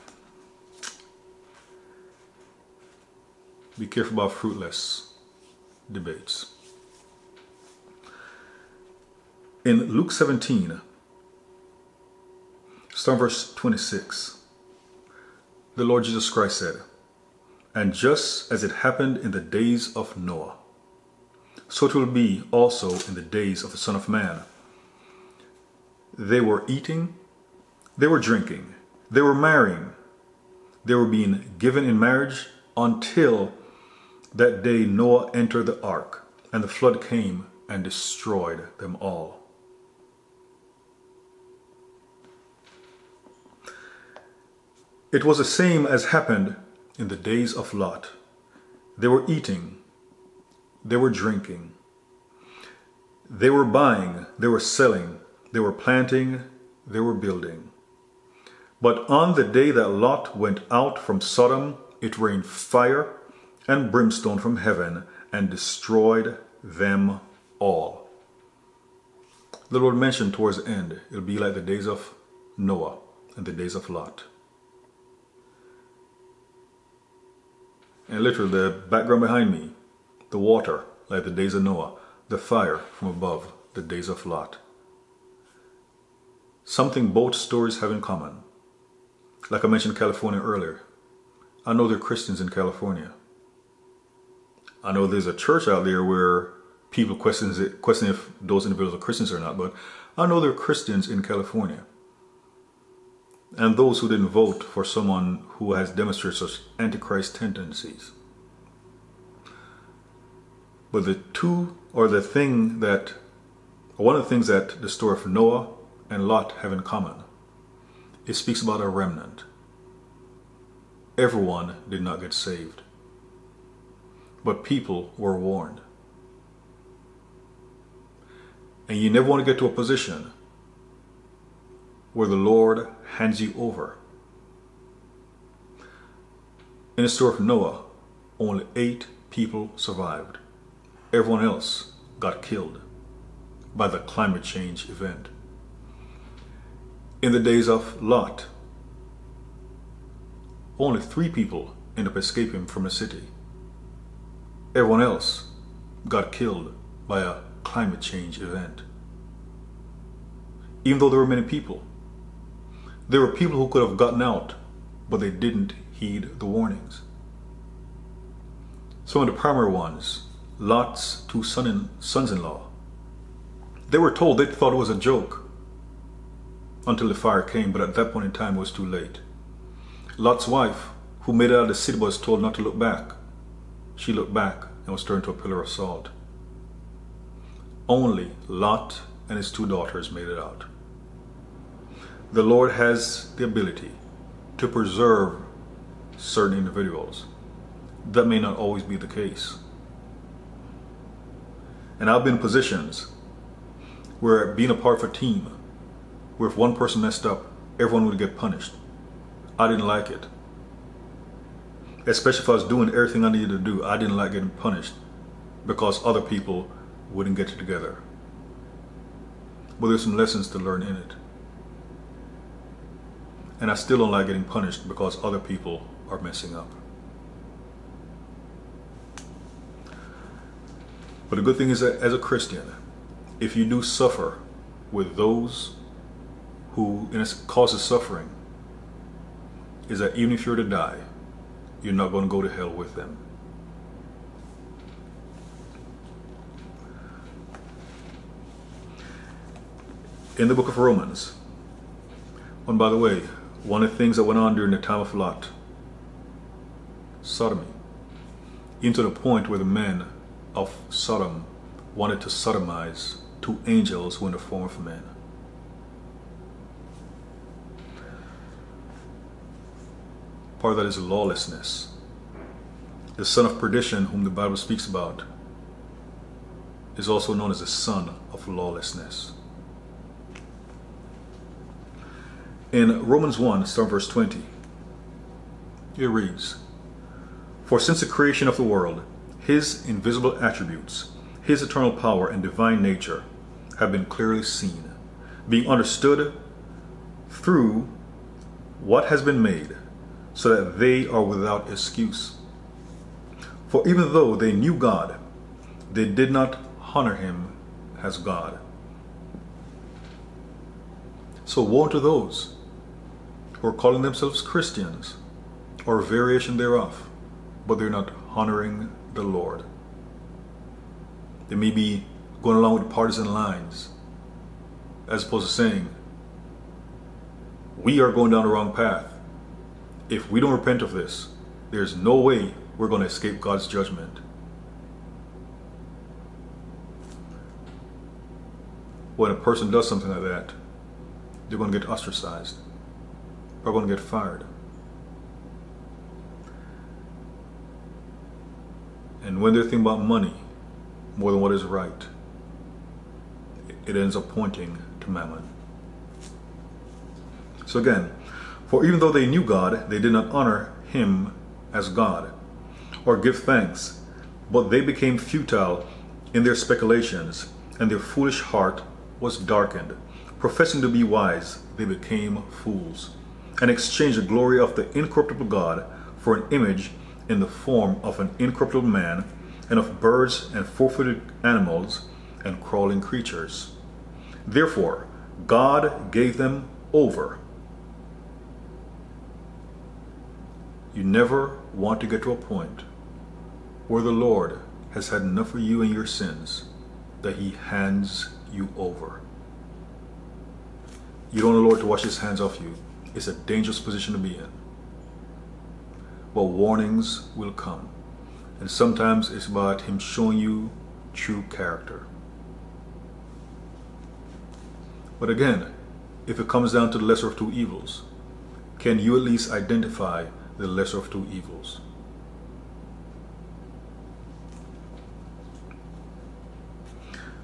Be careful about fruitless debates. In Luke 17, start verse 26 the Lord Jesus Christ said, And just as it happened in the days of Noah, so it will be also in the days of the Son of Man. They were eating, they were drinking, they were marrying, they were being given in marriage until that day Noah entered the ark, and the flood came and destroyed them all. It was the same as happened in the days of Lot. They were eating, they were drinking, they were buying, they were selling, they were planting, they were building. But on the day that Lot went out from Sodom, it rained fire and brimstone from heaven and destroyed them all. The Lord mentioned towards the end, it'll be like the days of Noah and the days of Lot. And literally the background behind me, the water, like the days of Noah, the fire from above, the days of Lot. Something both stories have in common. Like I mentioned California earlier. I know there are Christians in California. I know there's a church out there where people question, question if those individuals are Christians or not, but I know there are Christians in California and those who didn't vote for someone who has demonstrated such antichrist tendencies. But the two, or the thing that, or one of the things that the story of Noah and Lot have in common, it speaks about a remnant. Everyone did not get saved, but people were warned. And you never want to get to a position where the Lord hands you over. In the story of Noah, only eight people survived. Everyone else got killed by the climate change event. In the days of Lot, only three people ended up escaping from the city. Everyone else got killed by a climate change event. Even though there were many people, there were people who could have gotten out, but they didn't heed the warnings. Some of the primary ones, Lot's two son sons-in-law, they were told they thought it was a joke until the fire came, but at that point in time it was too late. Lot's wife, who made it out of the city, was told not to look back. She looked back and was turned to a pillar of salt. Only Lot and his two daughters made it out the Lord has the ability to preserve certain individuals. That may not always be the case. And I've been in positions where being a part of a team, where if one person messed up, everyone would get punished. I didn't like it. Especially if I was doing everything I needed to do, I didn't like getting punished because other people wouldn't get it together. But there's some lessons to learn in it. And I still don't like getting punished because other people are messing up. But the good thing is that as a Christian, if you do suffer with those who causes suffering, is that even if you're to die, you're not going to go to hell with them. In the book of Romans, and by the way, one of the things that went on during the time of Lot, sodomy, into the point where the men of Sodom wanted to sodomize two angels who were in the form of men. Part of that is lawlessness. The son of perdition, whom the Bible speaks about, is also known as the son of lawlessness. In Romans 1, start verse 20, it reads, For since the creation of the world, his invisible attributes, his eternal power and divine nature have been clearly seen, being understood through what has been made, so that they are without excuse. For even though they knew God, they did not honor him as God. So woe to those who are calling themselves Christians or a variation thereof, but they're not honoring the Lord. They may be going along with partisan lines, as opposed to saying, we are going down the wrong path. If we don't repent of this, there's no way we're going to escape God's judgment. When a person does something like that, they're going to get ostracized. They're going to get fired. And when they're thinking about money more than what is right, it ends up pointing to mammon. So again, for even though they knew God, they did not honor him as God or give thanks, but they became futile in their speculations, and their foolish heart was darkened. Professing to be wise, they became fools, and exchanged the glory of the incorruptible God for an image in the form of an incorruptible man, and of birds and four-footed animals and crawling creatures. Therefore, God gave them over. You never want to get to a point where the Lord has had enough of you and your sins that he hands you over. You don't want the Lord to wash his hands off you. It's a dangerous position to be in. But warnings will come. And sometimes it's about him showing you true character. But again, if it comes down to the lesser of two evils, can you at least identify the lesser of two evils?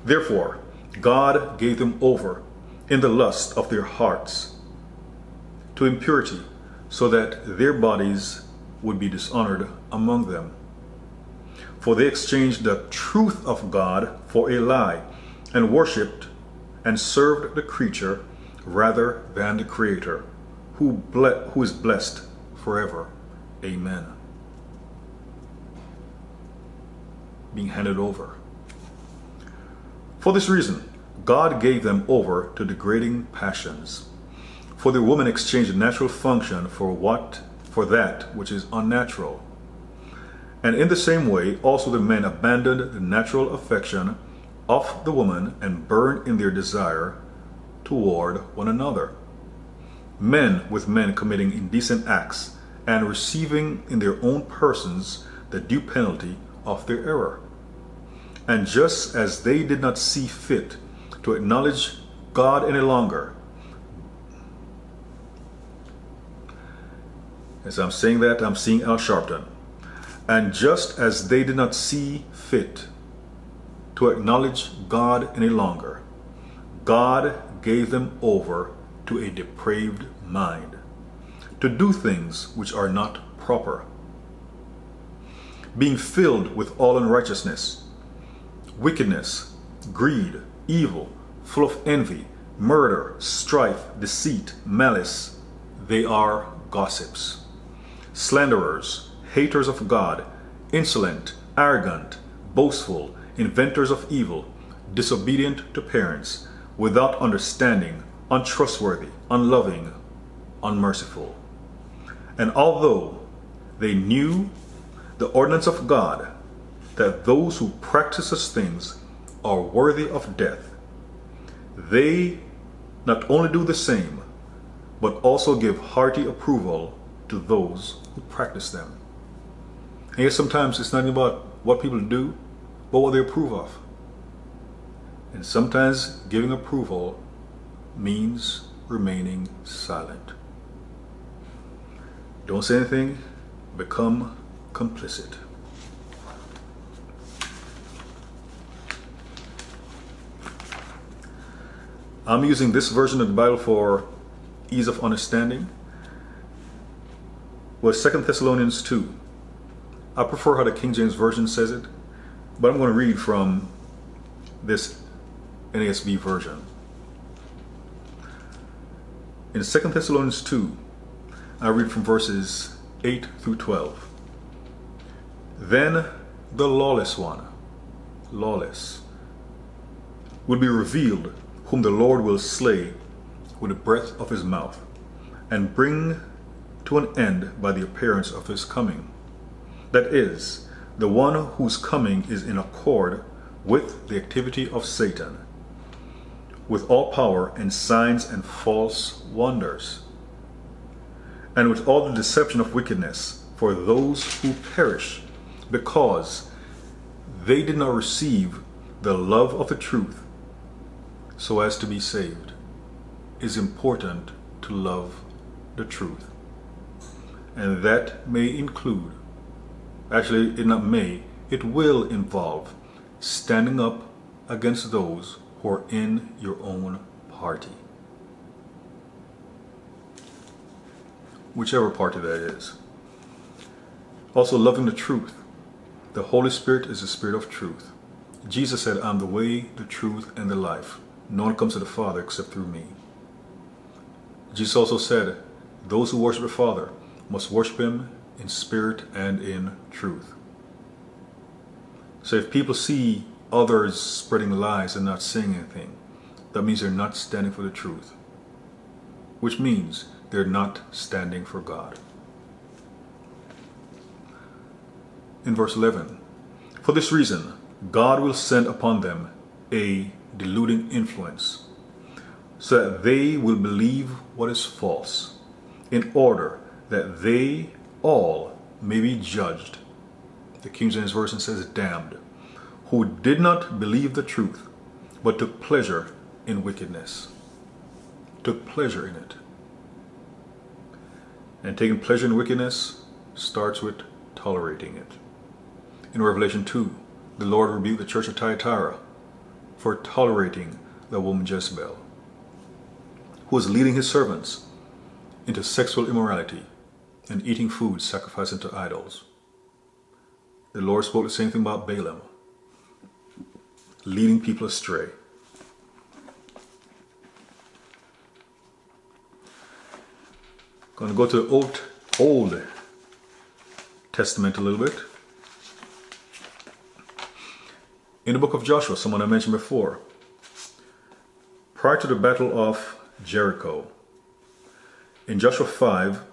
Therefore, God gave them over in the lust of their hearts to impurity, so that their bodies would be dishonored among them. For they exchanged the truth of God for a lie, and worshipped and served the creature rather than the Creator, who, ble- who is blessed forever. Amen. Being handed over. For this reason, God gave them over to degrading passions. For the woman exchanged natural function for what for that which is unnatural. And in the same way, also the men abandoned the natural affection of the woman and burned in their desire toward one another. Men with men committing indecent acts and receiving in their own persons the due penalty of their error. And just as they did not see fit to acknowledge God any longer, as I'm saying that, I'm seeing Al Sharpton. And just as they did not see fit to acknowledge God any longer, God gave them over to a depraved mind, to do things which are not proper, being filled with all unrighteousness wickedness, greed, evil, full of envy, murder, strife, deceit, malice. They are gossips, slanderers, haters of God, insolent, arrogant, boastful, inventors of evil, disobedient to parents, without understanding, untrustworthy, unloving, unmerciful. And although they knew the ordinance of God, that those who practice such things are worthy of death. They not only do the same, but also give hearty approval to those practice them. And yet sometimes it's not about what people do, but what they approve of. And sometimes giving approval means remaining silent. Don't say anything, become complicit. I'm using this version of the Bible for ease of understanding. Was 2 Thessalonians 2. I prefer how the King James Version says it, but I'm going to read from this NASB version. In 2 Thessalonians 2, I read from verses 8 through 12. Then the lawless one, lawless, will be revealed, whom the Lord will slay with the breath of his mouth, and bring to an end by the appearance of his coming. That is, the one whose coming is in accord with the activity of Satan, with all power and signs and false wonders, and with all the deception of wickedness for those who perish, because they did not receive the love of the truth so as to be saved. Is important to love the truth. And that may include Actually, it not may, it will involve standing up against those who are in your own party. Whichever party that is. Also, loving the truth. The Holy Spirit is the Spirit of truth. Jesus said, I'm the way, the truth, and the life. No one comes to the Father except through me. Jesus also said, Those who worship the Father must worship Him in spirit and in truth. So if people see others spreading lies and not saying anything, that means they're not standing for the truth, which means they're not standing for God. In verse 11, for this reason, God will send upon them a deluding influence, so that they will believe what is false, in order that they all may be judged. The King James Version says damned, who did not believe the truth, but took pleasure in wickedness. Took pleasure in it. And taking pleasure in wickedness starts with tolerating it. In Revelation 2, the Lord rebuked the church of Thyatira for tolerating the woman Jezebel, who was leading his servants into sexual immorality and eating food sacrificed unto idols. The Lord spoke the same thing about Balaam, leading people astray. Going to go to the Old, Old Testament a little bit. In the book of Joshua, someone I mentioned before, prior to the battle of Jericho, in Joshua 5,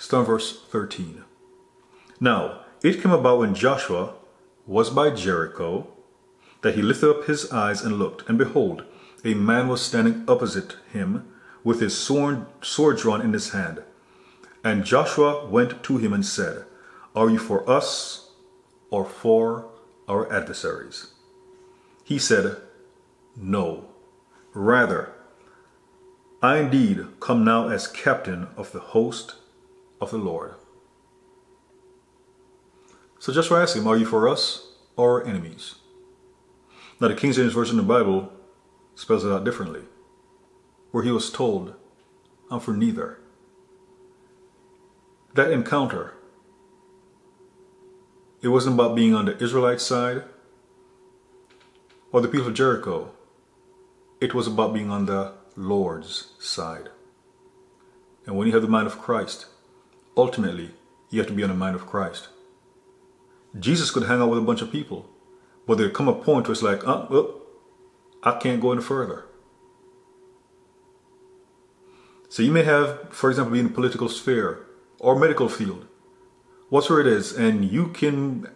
Start verse 13. Now, it came about when Joshua was by Jericho that he lifted up his eyes and looked, and behold, a man was standing opposite him with his sword, sword drawn in his hand. And Joshua went to him and said, Are you for us or for our adversaries? He said, No. Rather, I indeed come now as captain of the host of the Lord. So Joshua asked him, Are you for us or our enemies? Now, the King James Version of the Bible spells it out differently, where he was told, I'm for neither. That encounter, it wasn't about being on the Israelite side or the people of Jericho. It was about being on the Lord's side. And when you have the mind of Christ, ultimately, you have to be on the mind of Christ. Jesus could hang out with a bunch of people, but there come a point where it's like, uh, well, I can't go any further. So you may have, for example, be in the political sphere or medical field, whatever it is, and you can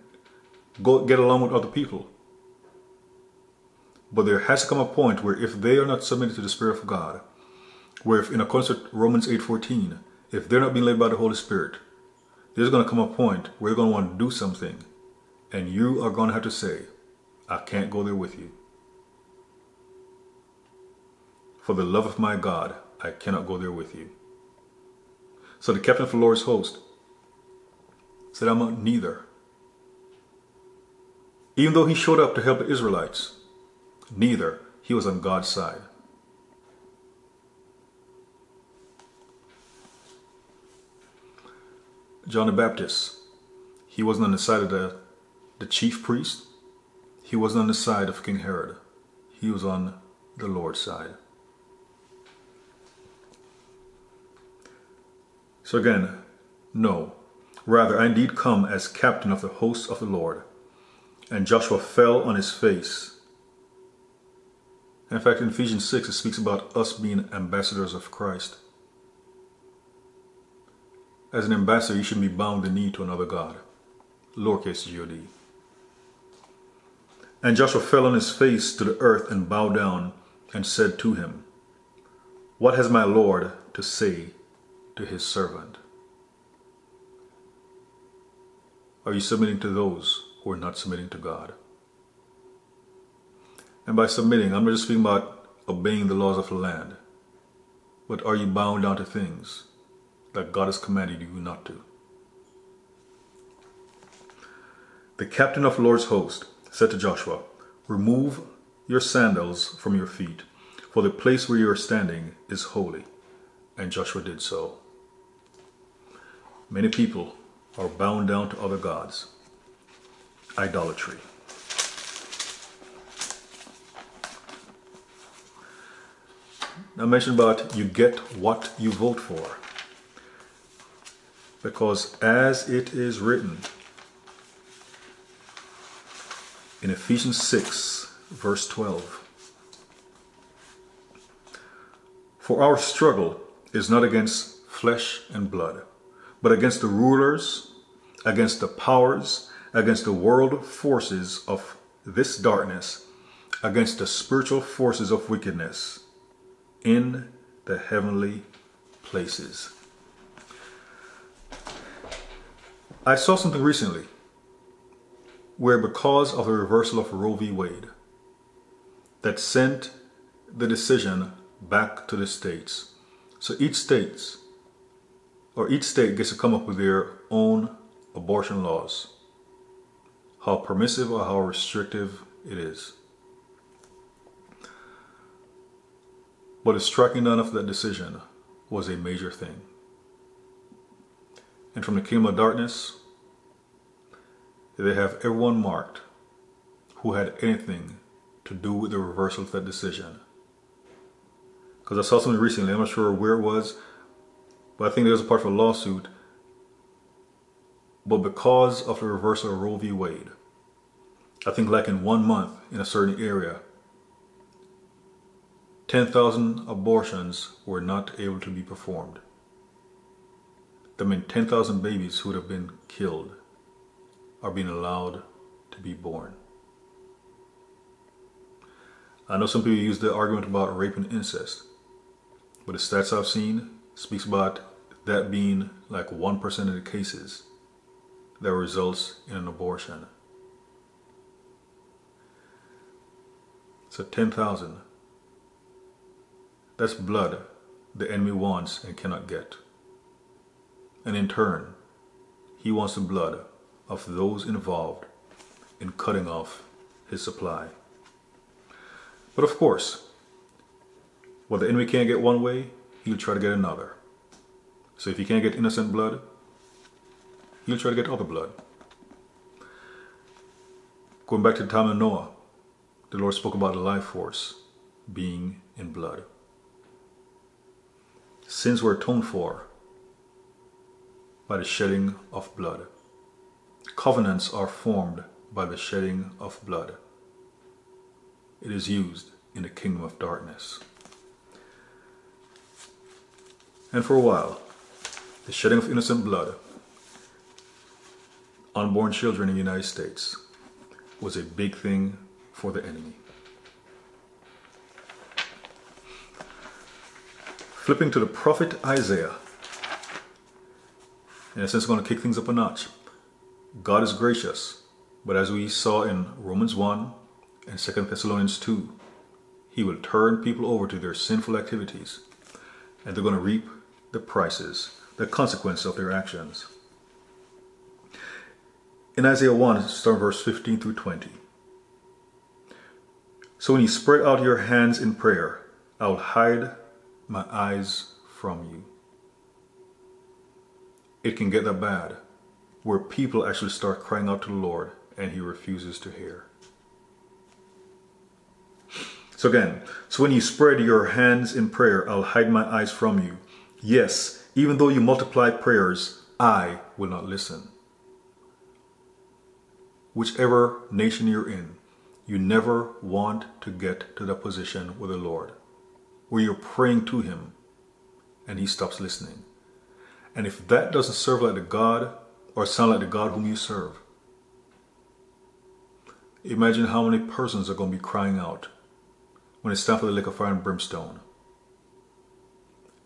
go get along with other people. But there has to come a point where if they are not submitted to the Spirit of God, where if in accordance with Romans 8.14, if they're not being led by the Holy Spirit, there's going to come a point where you're going to want to do something and you are going to have to say, I can't go there with you. For the love of my God, I cannot go there with you. So the captain of the Lord's host said, I'm not neither. Even though he showed up to help the Israelites, neither. He was on God's side. John the Baptist, he wasn't on the side of the, the chief priest. He wasn't on the side of King Herod. He was on the Lord's side. So again, no. Rather, I indeed come as captain of the hosts of the Lord. And Joshua fell on his face. In fact, in Ephesians 6, it speaks about us being ambassadors of Christ. As an ambassador, you shouldn't be bound the knee to another God. Lowercase G-O-D. And Joshua fell on his face to the earth and bowed down and said to him, What has my Lord to say to his servant? Are you submitting to those who are not submitting to God? And by submitting, I'm not just speaking about obeying the laws of the land, but are you bound down to things that God has commanded you not to. The captain of the Lord's host said to Joshua, Remove your sandals from your feet, for the place where you are standing is holy. And Joshua did so. Many people are bound down to other gods. Idolatry. I mentioned about you get what you vote for. Because as it is written in Ephesians 6, verse 12, For our struggle is not against flesh and blood, but against the rulers, against the powers, against the world forces of this darkness, against the spiritual forces of wickedness in the heavenly places. I saw something recently where because of the reversal of Roe v. Wade that sent the decision back to the states. So each states or each state gets to come up with their own abortion laws. How permissive or how restrictive it is. But the striking down of that decision was a major thing and from the kingdom of darkness, they have everyone marked who had anything to do with the reversal of that decision. Because I saw something recently, I'm not sure where it was, but I think there was a part of a lawsuit. But because of the reversal of Roe v. Wade, I think like in one month in a certain area, 10,000 abortions were not able to be performed. That means 10,000 babies who would have been killed are being allowed to be born. I know some people use the argument about rape and incest, but the stats I've seen speaks about that being like 1% of the cases that results in an abortion. So 10,000. That's blood the enemy wants and cannot get. And in turn, he wants the blood of those involved in cutting off his supply. But of course, what the enemy can't get one way, he'll try to get another. So if he can't get innocent blood, he'll try to get other blood. Going back to the time of Noah, the Lord spoke about the life force being in blood. Sins were atoned for by the shedding of blood. Covenants are formed by the shedding of blood. It is used in the kingdom of darkness. And for a while, the shedding of innocent blood unborn children in the United States was a big thing for the enemy. Flipping to the prophet Isaiah, in a sense, going to kick things up a notch. God is gracious, but as we saw in Romans 1 and 2 Thessalonians 2, he will turn people over to their sinful activities, and they're going to reap the prices, the consequence of their actions. In Isaiah 1, start verse 15 through 20. So when you spread out your hands in prayer, I will hide my eyes from you. It can get that bad, where people actually start crying out to the Lord and he refuses to hear. So again, so when you spread your hands in prayer, I'll hide my eyes from you. Yes, even though you multiply prayers, I will not listen. Whichever nation you're in, you never want to get to that position with the Lord where you're praying to Him and He stops listening. And if that doesn't serve like the God or sound like the God whom you serve, imagine how many persons are going to be crying out when it's time for the lake of fire and brimstone.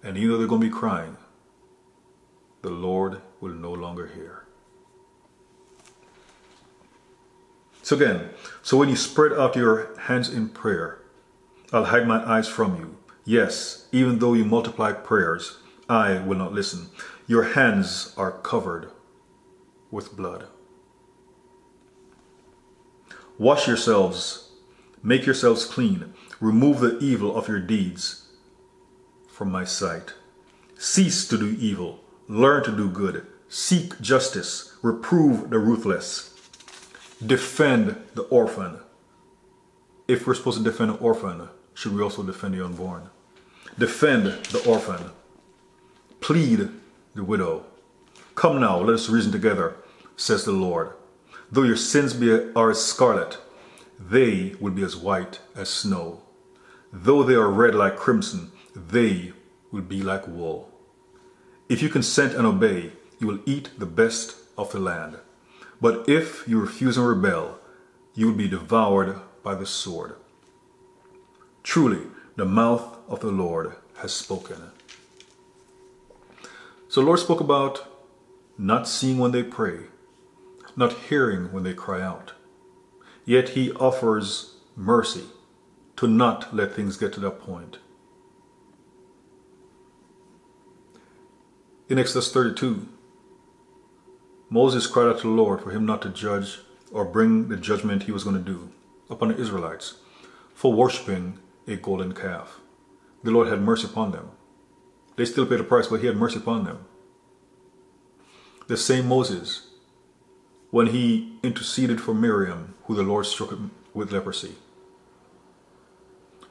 And even though they're going to be crying, the Lord will no longer hear. So again, so when you spread out your hands in prayer, I'll hide my eyes from you. Yes, even though you multiply prayers, I will not listen. Your hands are covered with blood. Wash yourselves, make yourselves clean, remove the evil of your deeds from my sight. Cease to do evil, learn to do good, seek justice, reprove the ruthless defend the orphan. If we're supposed to defend the orphan, should we also defend the unborn? Defend the orphan. Plead the widow. Come now, let us reason together, says the Lord. Though your sins be, are as scarlet, they will be as white as snow. Though they are red like crimson, they will be like wool. If you consent and obey, you will eat the best of the land. But if you refuse and rebel, you will be devoured by the sword. Truly, the mouth of the Lord has spoken. So the Lord spoke about not seeing when they pray, not hearing when they cry out. Yet he offers mercy to not let things get to that point. In Exodus 32, Moses cried out to the Lord for him not to judge or bring the judgment he was going to do upon the Israelites for worshipping a golden calf. The Lord had mercy upon them. They still paid the price, but he had mercy upon them. The same Moses, when he interceded for Miriam, who the Lord struck with leprosy,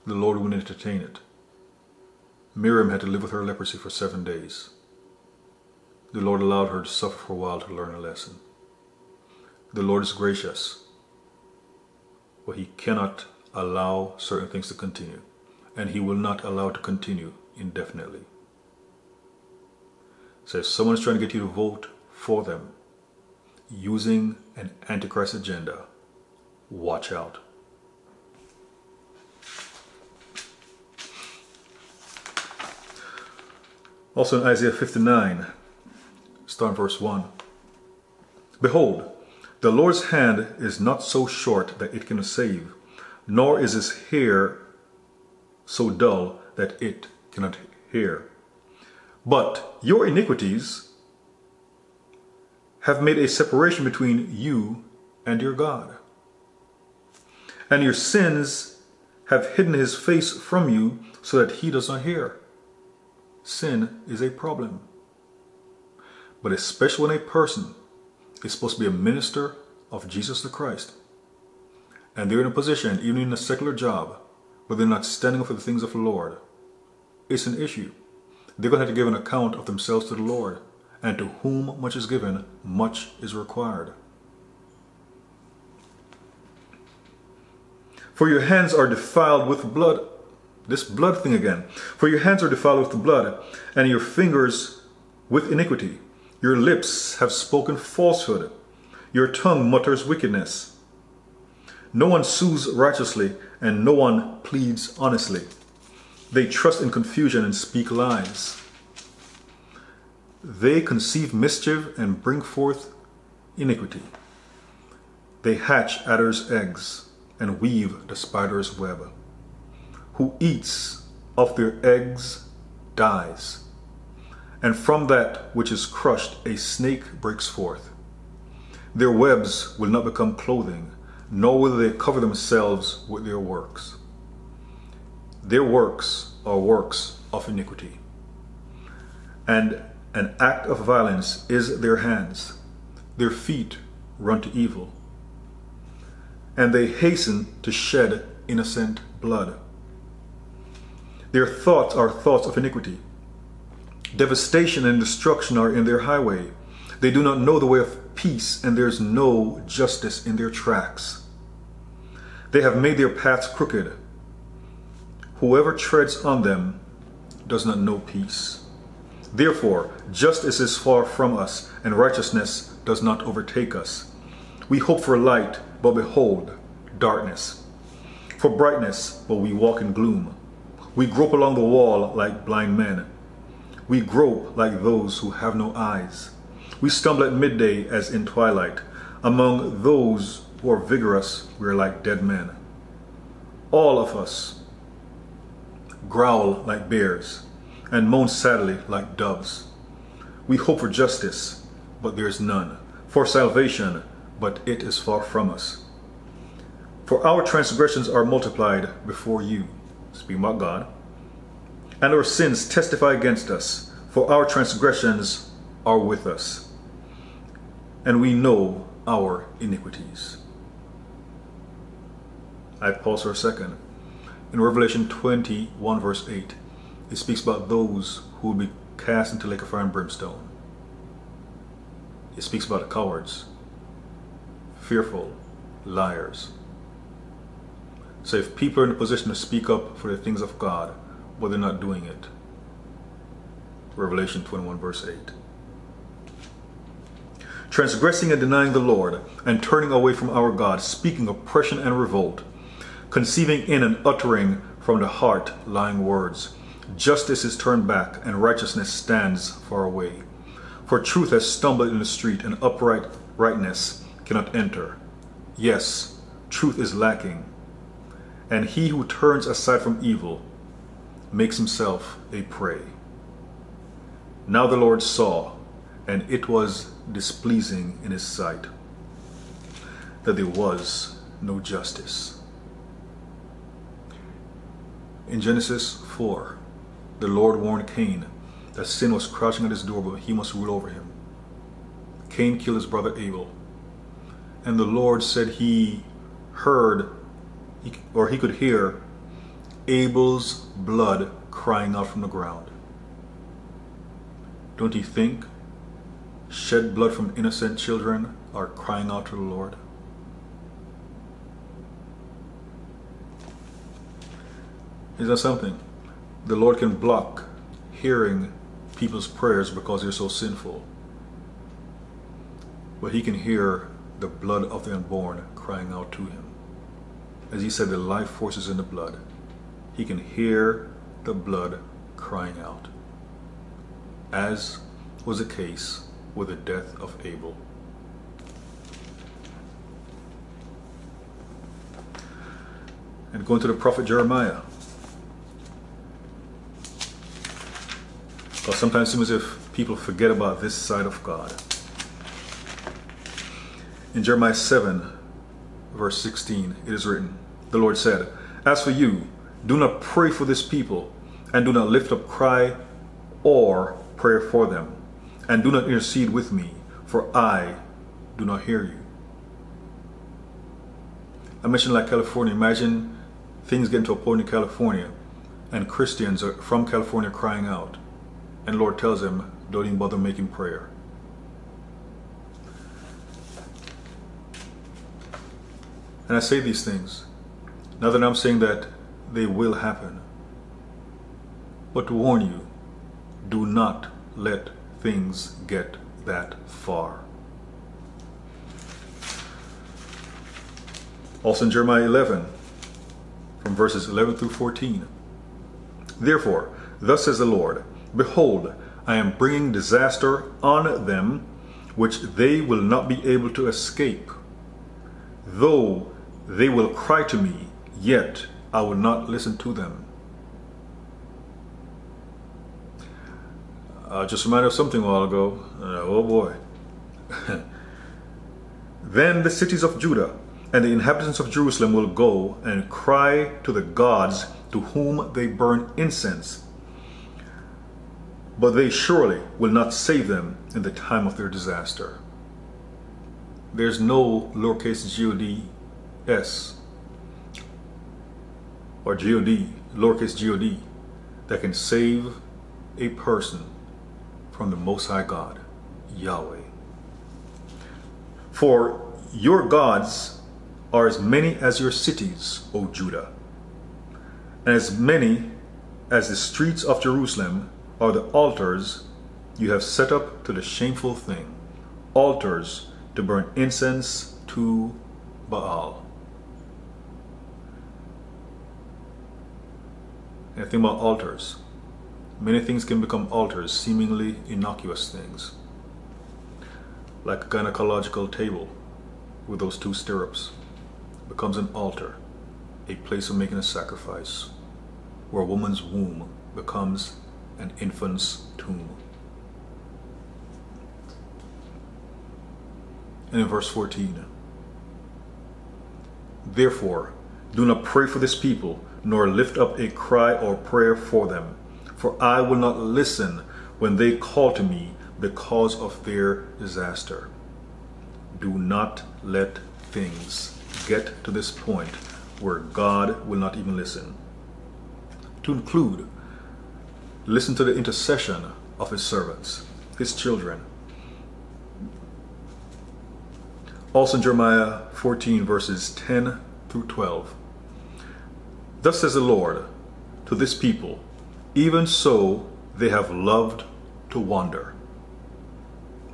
the Lord wouldn't entertain it. Miriam had to live with her leprosy for seven days. The Lord allowed her to suffer for a while to learn a lesson. The Lord is gracious, but He cannot allow certain things to continue, and He will not allow to continue indefinitely. So if someone is trying to get you to vote for them using an Antichrist agenda, watch out. Also in Isaiah 59, Start verse 1. Behold, the Lord's hand is not so short that it cannot save, nor is his hair so dull that it cannot hear. But your iniquities have made a separation between you and your God. And your sins have hidden his face from you so that he does not hear. Sin is a problem. But especially when a person is supposed to be a minister of Jesus the Christ, and they're in a position, even in a secular job, where they're not standing for the things of the Lord, it's an issue. They're going to have to give an account of themselves to the Lord, and to whom much is given, much is required. For your hands are defiled with blood. This blood thing again. For your hands are defiled with blood, and your fingers with iniquity. Your lips have spoken falsehood. Your tongue mutters wickedness. No one sues righteously, and no one pleads honestly. They trust in confusion and speak lies. They conceive mischief and bring forth iniquity. They hatch adder's eggs and weave the spider's web. Who eats of their eggs dies, and from that which is crushed a snake breaks forth. Their webs will not become clothing, nor will they cover themselves with their works. Their works are works of iniquity, and an act of violence is their hands. Their feet run to evil, and they hasten to shed innocent blood. Their thoughts are thoughts of iniquity. Devastation and destruction are in their highway. They do not know the way of peace, and there is no justice in their tracks. They have made their paths crooked. Whoever treads on them does not know peace. Therefore, justice is far from us, and righteousness does not overtake us. We hope for light, but behold, darkness. For brightness, but we walk in gloom. We grope along the wall like blind men. We grope like those who have no eyes. We stumble at midday as in twilight. Among those who are vigorous, we are like dead men. All of us growl like bears and moan sadly like doves. We hope for justice, but there is none. For salvation, but it is far from us. For our transgressions are multiplied before you, speaking about God, and our sins testify against us, for our transgressions are with us and we know our iniquities. I pause for a second. In Revelation 21, verse 8, it speaks about those who will be cast into lake of fire and brimstone. It speaks about the cowards, fearful, liars. So if people are in a position to speak up for the things of God, but they're not doing it, Revelation 21, verse 8 transgressing and denying the Lord, and turning away from our God, speaking oppression and revolt, conceiving in and uttering from the heart lying words. Justice is turned back, and righteousness stands far away. For truth has stumbled in the street, and upright rightness cannot enter. Yes, truth is lacking, and he who turns aside from evil makes himself a prey. Now the Lord saw, and it was displeasing in his sight, that there was no justice. In Genesis 4, the Lord warned Cain that sin was crouching at his door, but he must rule over him. Cain killed his brother Abel. And the Lord said he heard, or he could hear, Abel's blood crying out from the ground. Don't you think shed blood from innocent children are crying out to the Lord? Is that something? The Lord can block hearing people's prayers because they're so sinful. But he can hear the blood of the unborn crying out to him. As he said, the life force is in the blood. He can hear the blood crying out. As was the case with the death of Abel. And going to the prophet Jeremiah. Because sometimes it seems as if people forget about this side of God. In Jeremiah 7, verse 16, it is written, The Lord said, As for you, do not pray for this people, and do not lift up cry or prayer for them and do not intercede with me, for I do not hear you. I mentioned like California. Imagine things getting to a point in California and Christians are from California crying out. And Lord tells him, don't even bother making prayer. And I say these things, not that I'm saying that they will happen, but to warn you, do not let things get that far. Also in Jeremiah 11, from verses 11 through 14, Therefore, thus says the Lord, Behold, I am bringing disaster on them, which they will not be able to escape. Though they will cry to me, yet I will not listen to them. Uh, just reminded of something a while ago. Uh, oh boy. then the cities of Judah and the inhabitants of Jerusalem will go and cry to the gods to whom they burn incense. But they surely will not save them in the time of their disaster. There's no lowercase god s or god, lowercase god, that can save a person from the Most High God, Yahweh. For your gods are as many as your cities, O Judah, and as many as the streets of Jerusalem are the altars you have set up to the shameful thing, altars to burn incense to Baal. And think about altars. Many things can become altars, seemingly innocuous things. Like a gynecological table with those two stirrups becomes an altar, a place of making a sacrifice, where a woman's womb becomes an infant's tomb. And in verse 14, Therefore, do not pray for this people, nor lift up a cry or prayer for them, for I will not listen when they call to me because of their disaster. Do not let things get to this point where God will not even listen. To include, listen to the intercession of his servants, his children. Also in Jeremiah 14 verses 10 through 12. Thus says the Lord to this people, even so they have loved to wander,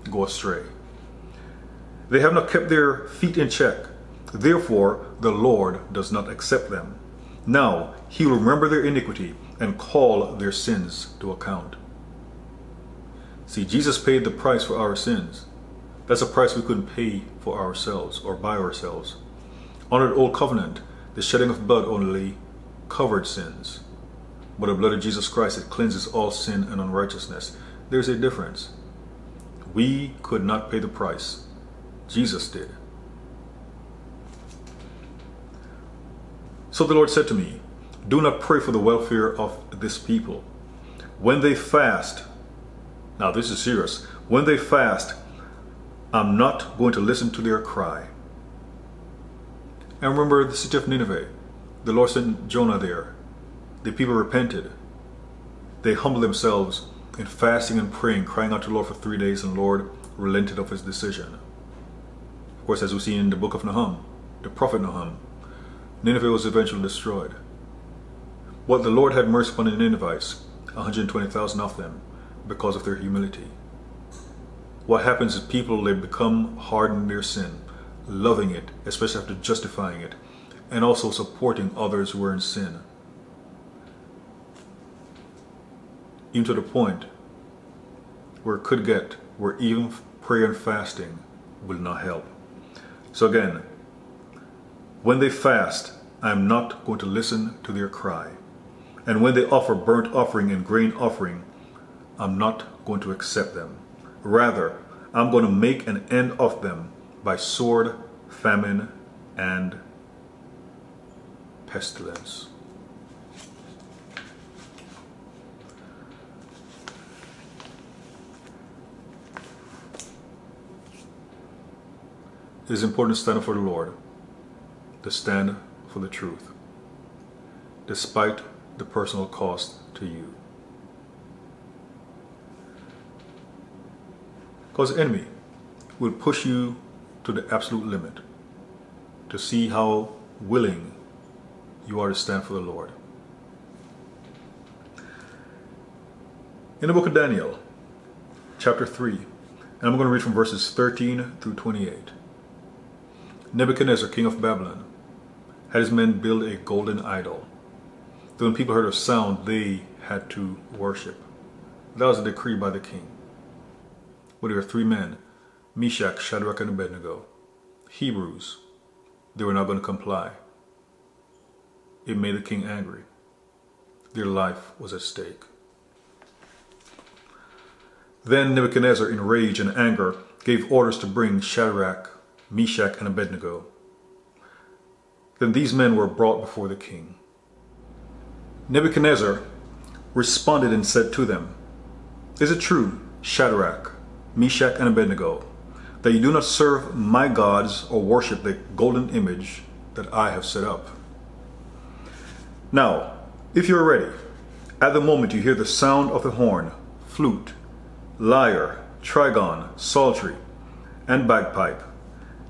go astray. They have not kept their feet in check. Therefore, the Lord does not accept them. Now he will remember their iniquity and call their sins to account. See, Jesus paid the price for our sins. That's a price we couldn't pay for ourselves or by ourselves. Under the Old Covenant, the shedding of blood only covered sins. But the blood of Jesus Christ, it cleanses all sin and unrighteousness. There's a difference. We could not pay the price. Jesus did. So the Lord said to me, Do not pray for the welfare of this people. When they fast, now this is serious, when they fast, I'm not going to listen to their cry. And remember the city of Nineveh. The Lord sent Jonah there. The people repented. They humbled themselves in fasting and praying, crying out to the Lord for three days, and the Lord relented of his decision. Of course, as we see in the book of Nahum, the prophet Nahum, Nineveh was eventually destroyed. But the Lord had mercy upon the Ninevites, 120,000 of them, because of their humility. What happens is people, they become hardened in their sin, loving it, especially after justifying it, and also supporting others who are in sin. Even to the point where it could get where even prayer and fasting will not help. So again, when they fast, I am not going to listen to their cry. And when they offer burnt offering and grain offering, I'm not going to accept them. Rather, I'm going to make an end of them by sword, famine, and pestilence. It is important to stand up for the Lord, to stand for the truth, despite the personal cost to you. Because the enemy will push you to the absolute limit to see how willing you are to stand for the Lord. In the book of Daniel, chapter 3, and I'm going to read from verses 13 through 28. Nebuchadnezzar, king of Babylon, had his men build a golden idol. That when people heard a sound, they had to worship. That was a decree by the king. Well, there were three men, Meshach, Shadrach, and Abednego, Hebrews. They were not going to comply. It made the king angry. Their life was at stake. Then Nebuchadnezzar, in rage and anger, gave orders to bring Shadrach, Meshach, and Abednego. Then these men were brought before the king. Nebuchadnezzar responded and said to them, Is it true, Shadrach, Meshach, and Abednego, that you do not serve my gods or worship the golden image that I have set up? Now, if you are ready, at the moment you hear the sound of the horn, flute, lyre, trigon, psaltery, and bagpipe,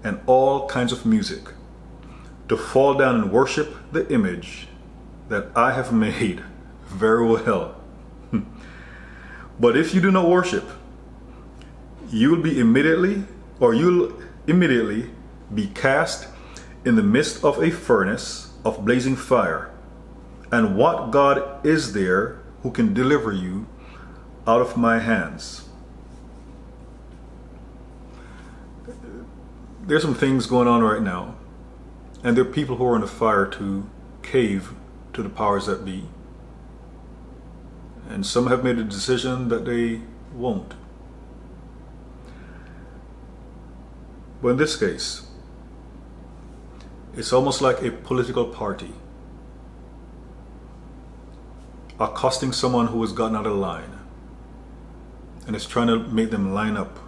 and all kinds of music, to fall down and worship the image that I have made very well. but if you do not worship, you will be immediately, or you'll immediately be cast in the midst of a furnace of blazing fire. And what God is there who can deliver you out of my hands? There's some things going on right now, and there are people who are in the fire to cave to the powers that be. And some have made a decision that they won't. But in this case, it's almost like a political party accosting someone who has gotten out of line and is trying to make them line up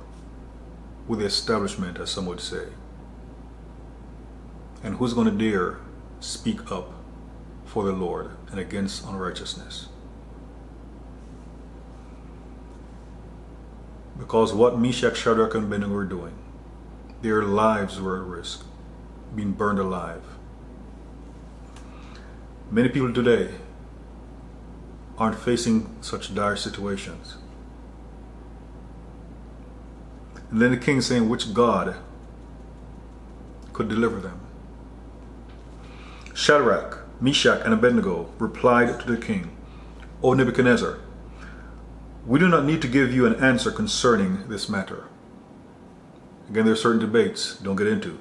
with the establishment, as some would say. And who's going to dare speak up for the Lord and against unrighteousness. Because what Meshach, Shadrach, and Abednego were doing, their lives were at risk, being burned alive. Many people today aren't facing such dire situations. And then the king saying which God could deliver them. Shadrach, Meshach, and Abednego replied to the king, O Nebuchadnezzar, we do not need to give you an answer concerning this matter. Again, there are certain debates, don't get into.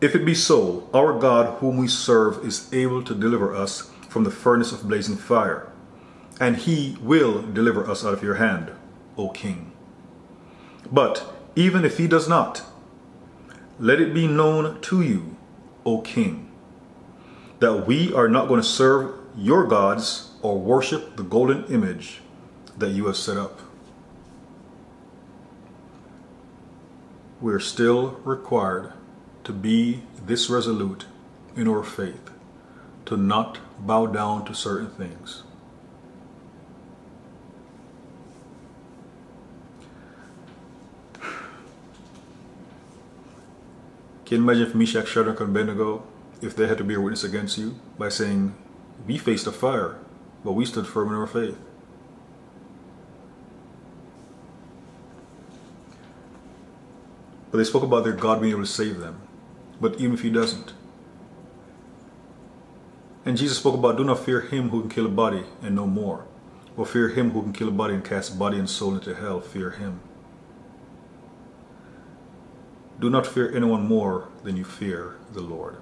If it be so, our God whom we serve is able to deliver us from the furnace of blazing fire, and he will deliver us out of your hand, O king. But even if he does not, let it be known to you, O king, that we are not going to serve your gods or worship the golden image that you have set up. We are still required to be this resolute in our faith, to not bow down to certain things. Can you imagine if Meshach, Shadrach, and Abednego if they had to bear witness against you by saying, We faced a fire, but we stood firm in our faith. But they spoke about their God being able to save them. But even if He doesn't. And Jesus spoke about, Do not fear Him who can kill a body and no more. but fear Him who can kill a body and cast body and soul into hell. Fear Him. Do not fear anyone more than you fear the Lord.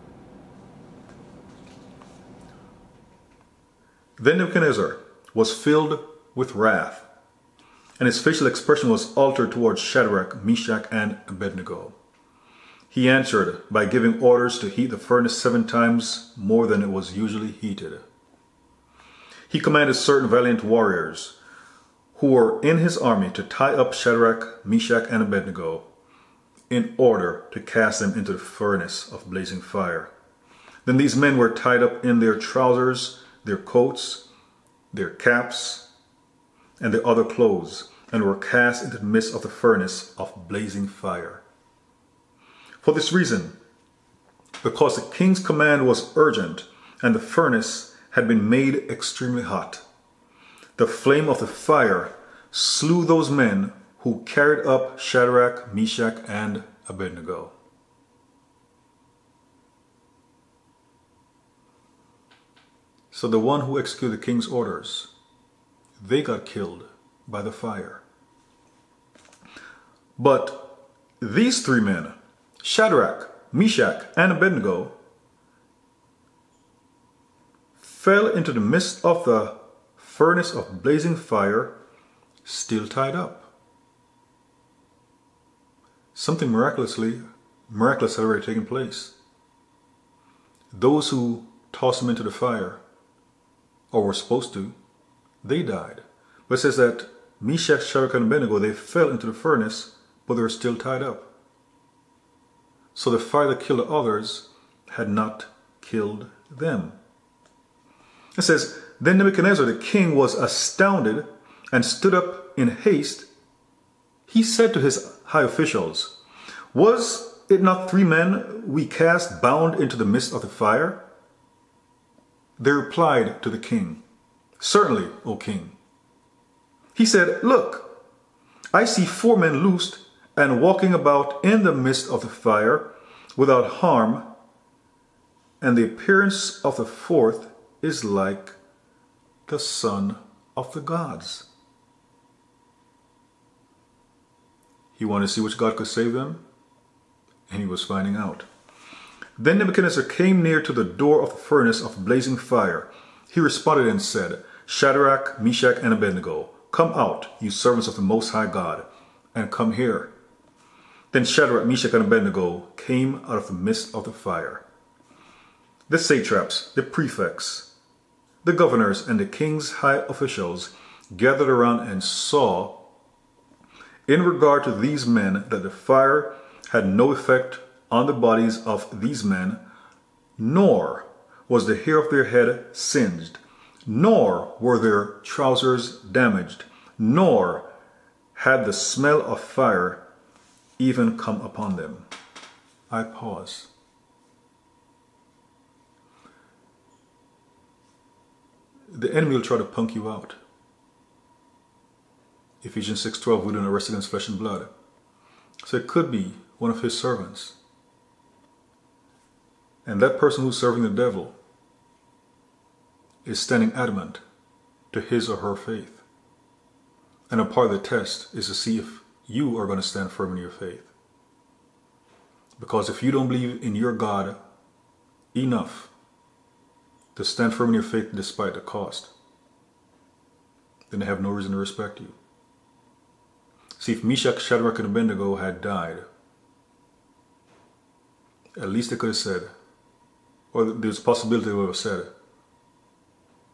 Then Nebuchadnezzar was filled with wrath, and his facial expression was altered towards Shadrach, Meshach, and Abednego. He answered by giving orders to heat the furnace seven times more than it was usually heated. He commanded certain valiant warriors who were in his army to tie up Shadrach, Meshach, and Abednego in order to cast them into the furnace of blazing fire. Then these men were tied up in their trousers their coats, their caps, and their other clothes, and were cast into the midst of the furnace of blazing fire. For this reason, because the king's command was urgent and the furnace had been made extremely hot, the flame of the fire slew those men who carried up Shadrach, Meshach, and Abednego. So the one who executed the king's orders, they got killed by the fire. But these three men, Shadrach, Meshach, and Abednego, fell into the midst of the furnace of blazing fire, still tied up. Something miraculously miraculous had already taken place. Those who tossed them into the fire, or were supposed to, they died. But it says that Meshach, Shadrach, and Abednego, they fell into the furnace, but they were still tied up. So the fire that killed the others had not killed them. It says, Then Nebuchadnezzar the king was astounded and stood up in haste. He said to his high officials, Was it not three men we cast bound into the midst of the fire? They replied to the king, Certainly, O king. He said, Look, I see four men loosed and walking about in the midst of the fire without harm, and the appearance of the fourth is like the Son of the gods. He wanted to see which God could save them, and he was finding out. Then Nebuchadnezzar came near to the door of the furnace of blazing fire. He responded and said, Shadrach, Meshach, and Abednego, come out, you servants of the Most High God, and come here. Then Shadrach, Meshach, and Abednego came out of the midst of the fire. The satraps, the prefects, the governors, and the king's high officials gathered around and saw, in regard to these men, that the fire had no effect on the bodies of these men, nor was the hair of their head singed, nor were their trousers damaged, nor had the smell of fire even come upon them. I pause. The enemy will try to punk you out. Ephesians 6.12, we do not wrestle against flesh and blood. So it could be one of his servants and that person who's serving the devil is standing adamant to his or her faith. And a part of the test is to see if you are going to stand firm in your faith. Because if you don't believe in your God enough to stand firm in your faith despite the cost, then they have no reason to respect you. See, if Meshach, Shadrach, and Abednego had died, at least they could have said, or there's a possibility they would have said it.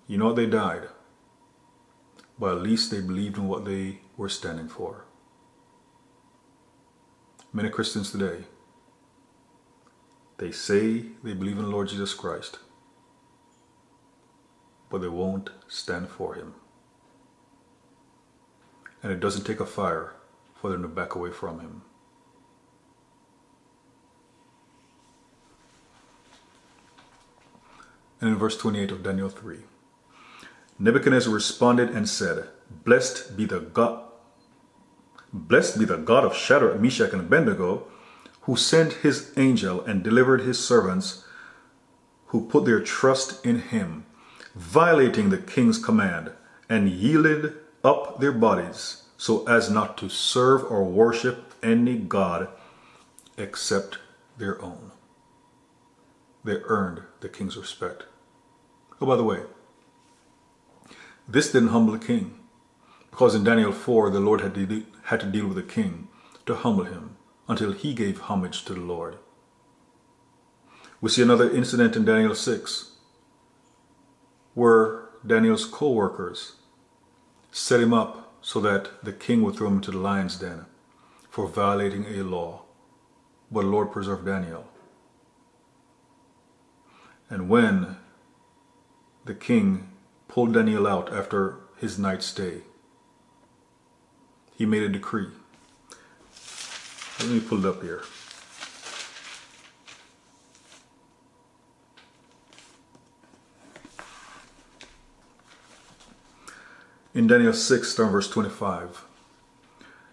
You know they died, but at least they believed in what they were standing for. Many Christians today, they say they believe in the Lord Jesus Christ, but they won't stand for him. And it doesn't take a fire for them to back away from him. And in verse 28 of Daniel 3. Nebuchadnezzar responded and said, Blessed be the God, blessed be the God of Shadrach, Meshach, and Abednego, who sent his angel and delivered his servants who put their trust in him, violating the king's command, and yielded up their bodies so as not to serve or worship any god except their own. They earned the king's respect. Oh, by the way, this didn't humble the king, because in Daniel 4, the Lord had to, had to deal with the king to humble him until he gave homage to the Lord. We see another incident in Daniel 6, where Daniel's co-workers set him up so that the king would throw him into the lion's den for violating a law. But the Lord preserved Daniel. And when the king pulled Daniel out after his night stay. He made a decree. Let me pull it up here. In Daniel 6, verse 25.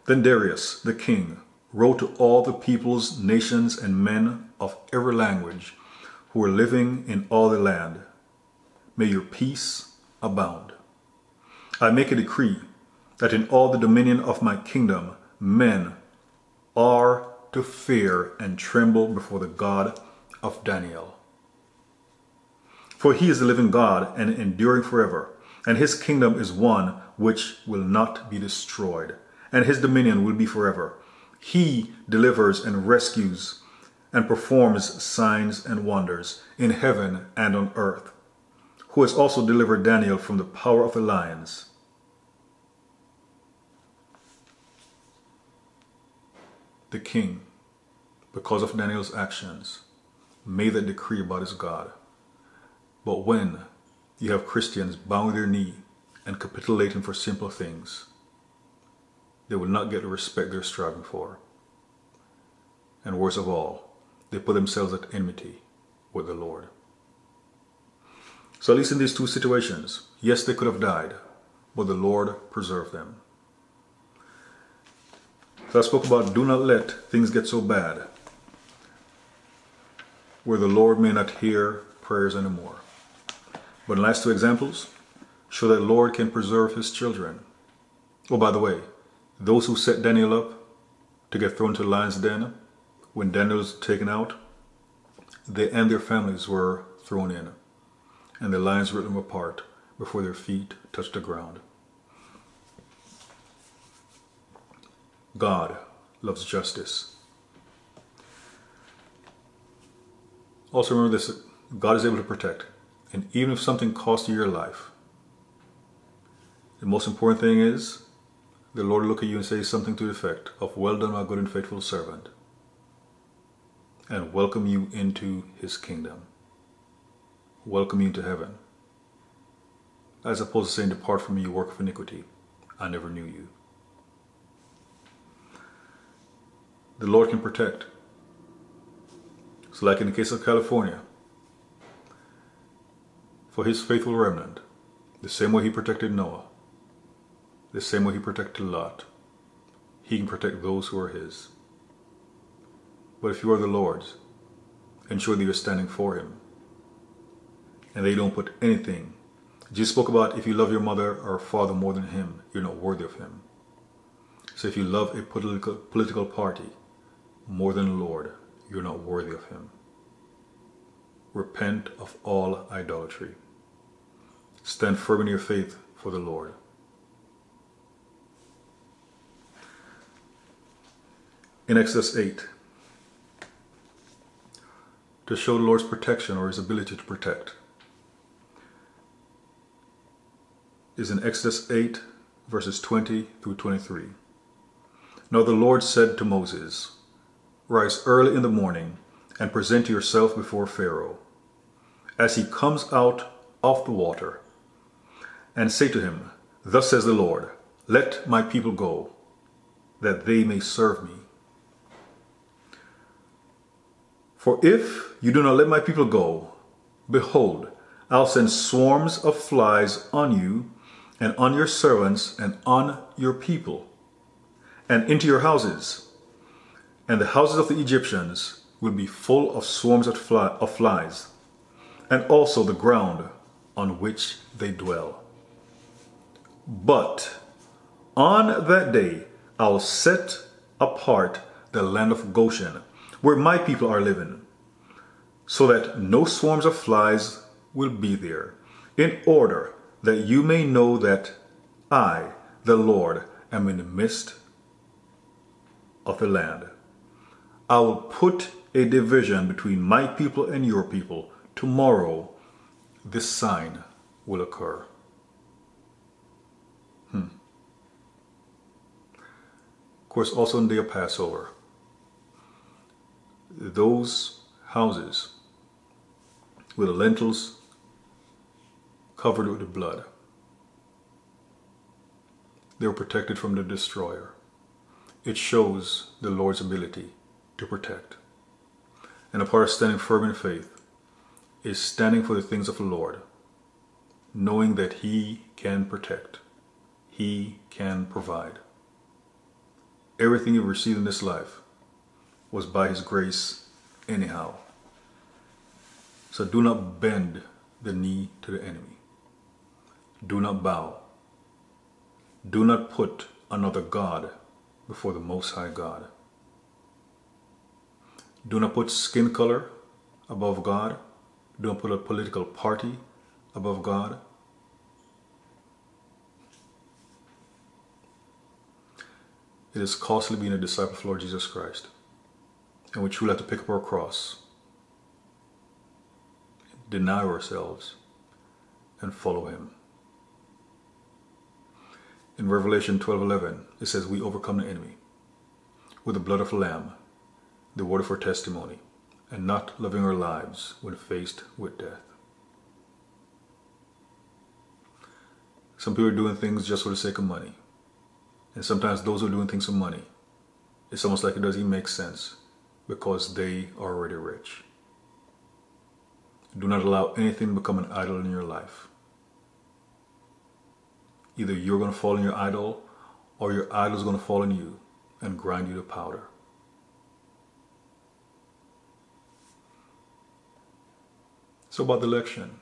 Then Darius, the king, wrote to all the peoples, nations, and men of every language who were living in all the land may your peace abound. I make a decree that in all the dominion of my kingdom men are to fear and tremble before the God of Daniel. For he is the living God and enduring forever, and his kingdom is one which will not be destroyed, and his dominion will be forever. He delivers and rescues and performs signs and wonders in heaven and on earth, who has also delivered Daniel from the power of the lions. The king, because of Daniel's actions, made that decree about his God. But when you have Christians bowing their knee and capitulating for simple things, they will not get the respect they're striving for. And worst of all, they put themselves at enmity with the Lord. So, at least in these two situations, yes, they could have died, but the Lord preserved them. So, I spoke about do not let things get so bad where the Lord may not hear prayers anymore. But the last two examples, show that Lord can preserve his children. Oh, by the way, those who set Daniel up to get thrown to the lion's den, when Daniel was taken out, they and their families were thrown in, and the lions ripped them apart before their feet touched the ground. God loves justice. Also remember this, God is able to protect. And even if something costs you your life, the most important thing is the Lord look at you and say something to the effect of, well done, my good and faithful servant, and welcome you into his kingdom. Welcome you into heaven. As opposed to saying, depart from me, you work of iniquity. I never knew you. The Lord can protect. So like in the case of California, for his faithful remnant, the same way he protected Noah, the same way he protected Lot, he can protect those who are his. But if you are the Lord's, ensure that you're standing for him. And they don't put anything. Jesus spoke about if you love your mother or father more than him, you're not worthy of him. So if you love a political, political party more than the Lord, you're not worthy of him. Repent of all idolatry. Stand firm in your faith for the Lord. In Exodus 8, to show the Lord's protection or his ability to protect, is in Exodus 8, verses 20 through 23. Now the Lord said to Moses, Rise early in the morning and present yourself before Pharaoh as he comes out of the water, and say to him, Thus says the Lord, Let my people go, that they may serve me. For if you do not let my people go, behold, I'll send swarms of flies on you, and on your servants, and on your people, and into your houses and the houses of the Egyptians will be full of swarms of, fly, of flies, and also the ground on which they dwell. But on that day I'll set apart the land of Goshen, where my people are living, so that no swarms of flies will be there, in order that you may know that I, the Lord, am in the midst of the land. I will put a division between my people and your people. Tomorrow, this sign will occur. Hmm. Of course, also on the day of Passover, those houses with the lintels covered with the blood, they were protected from the destroyer. It shows the Lord's ability to protect. And a part of standing firm in faith is standing for the things of the Lord, knowing that He can protect, He can provide. Everything you received in this life was by His grace, anyhow. So do not bend the knee to the enemy. Do not bow. Do not put another God before the Most High God. Do not put skin color above God. Do not put a political party above God. It is costly being a disciple of Lord Jesus Christ. And we truly have to pick up our cross, deny ourselves, and follow Him. In Revelation 12:11, it says, "We overcome the enemy with the blood of the Lamb, the word of our testimony, and not loving our lives when faced with death." Some people are doing things just for the sake of money. And sometimes those who are doing things for money, it's almost like it doesn't even make sense because they are already rich. Do not allow anything to become an idol in your life. Either you're going to fall in your idol or your idol is going to fall in you and grind you to powder. So about the election.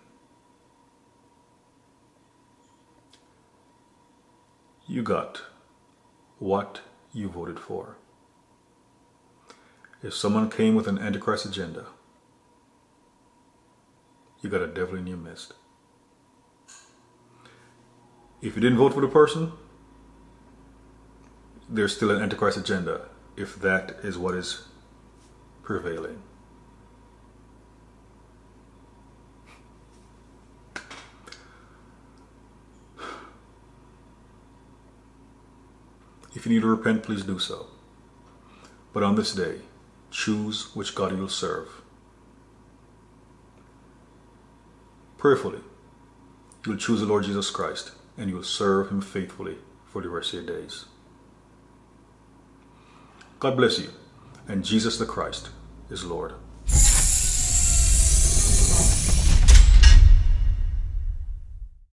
You got what you voted for. If someone came with an Antichrist agenda, you got a devil in your midst. If you didn't vote for the person, there's still an Antichrist agenda, if that is what is prevailing. If you need to repent, please do so. But on this day, choose which God you'll serve. Prayerfully, you'll choose the Lord Jesus Christ and you'll serve him faithfully for the rest of your days. God bless you, and Jesus the Christ is Lord.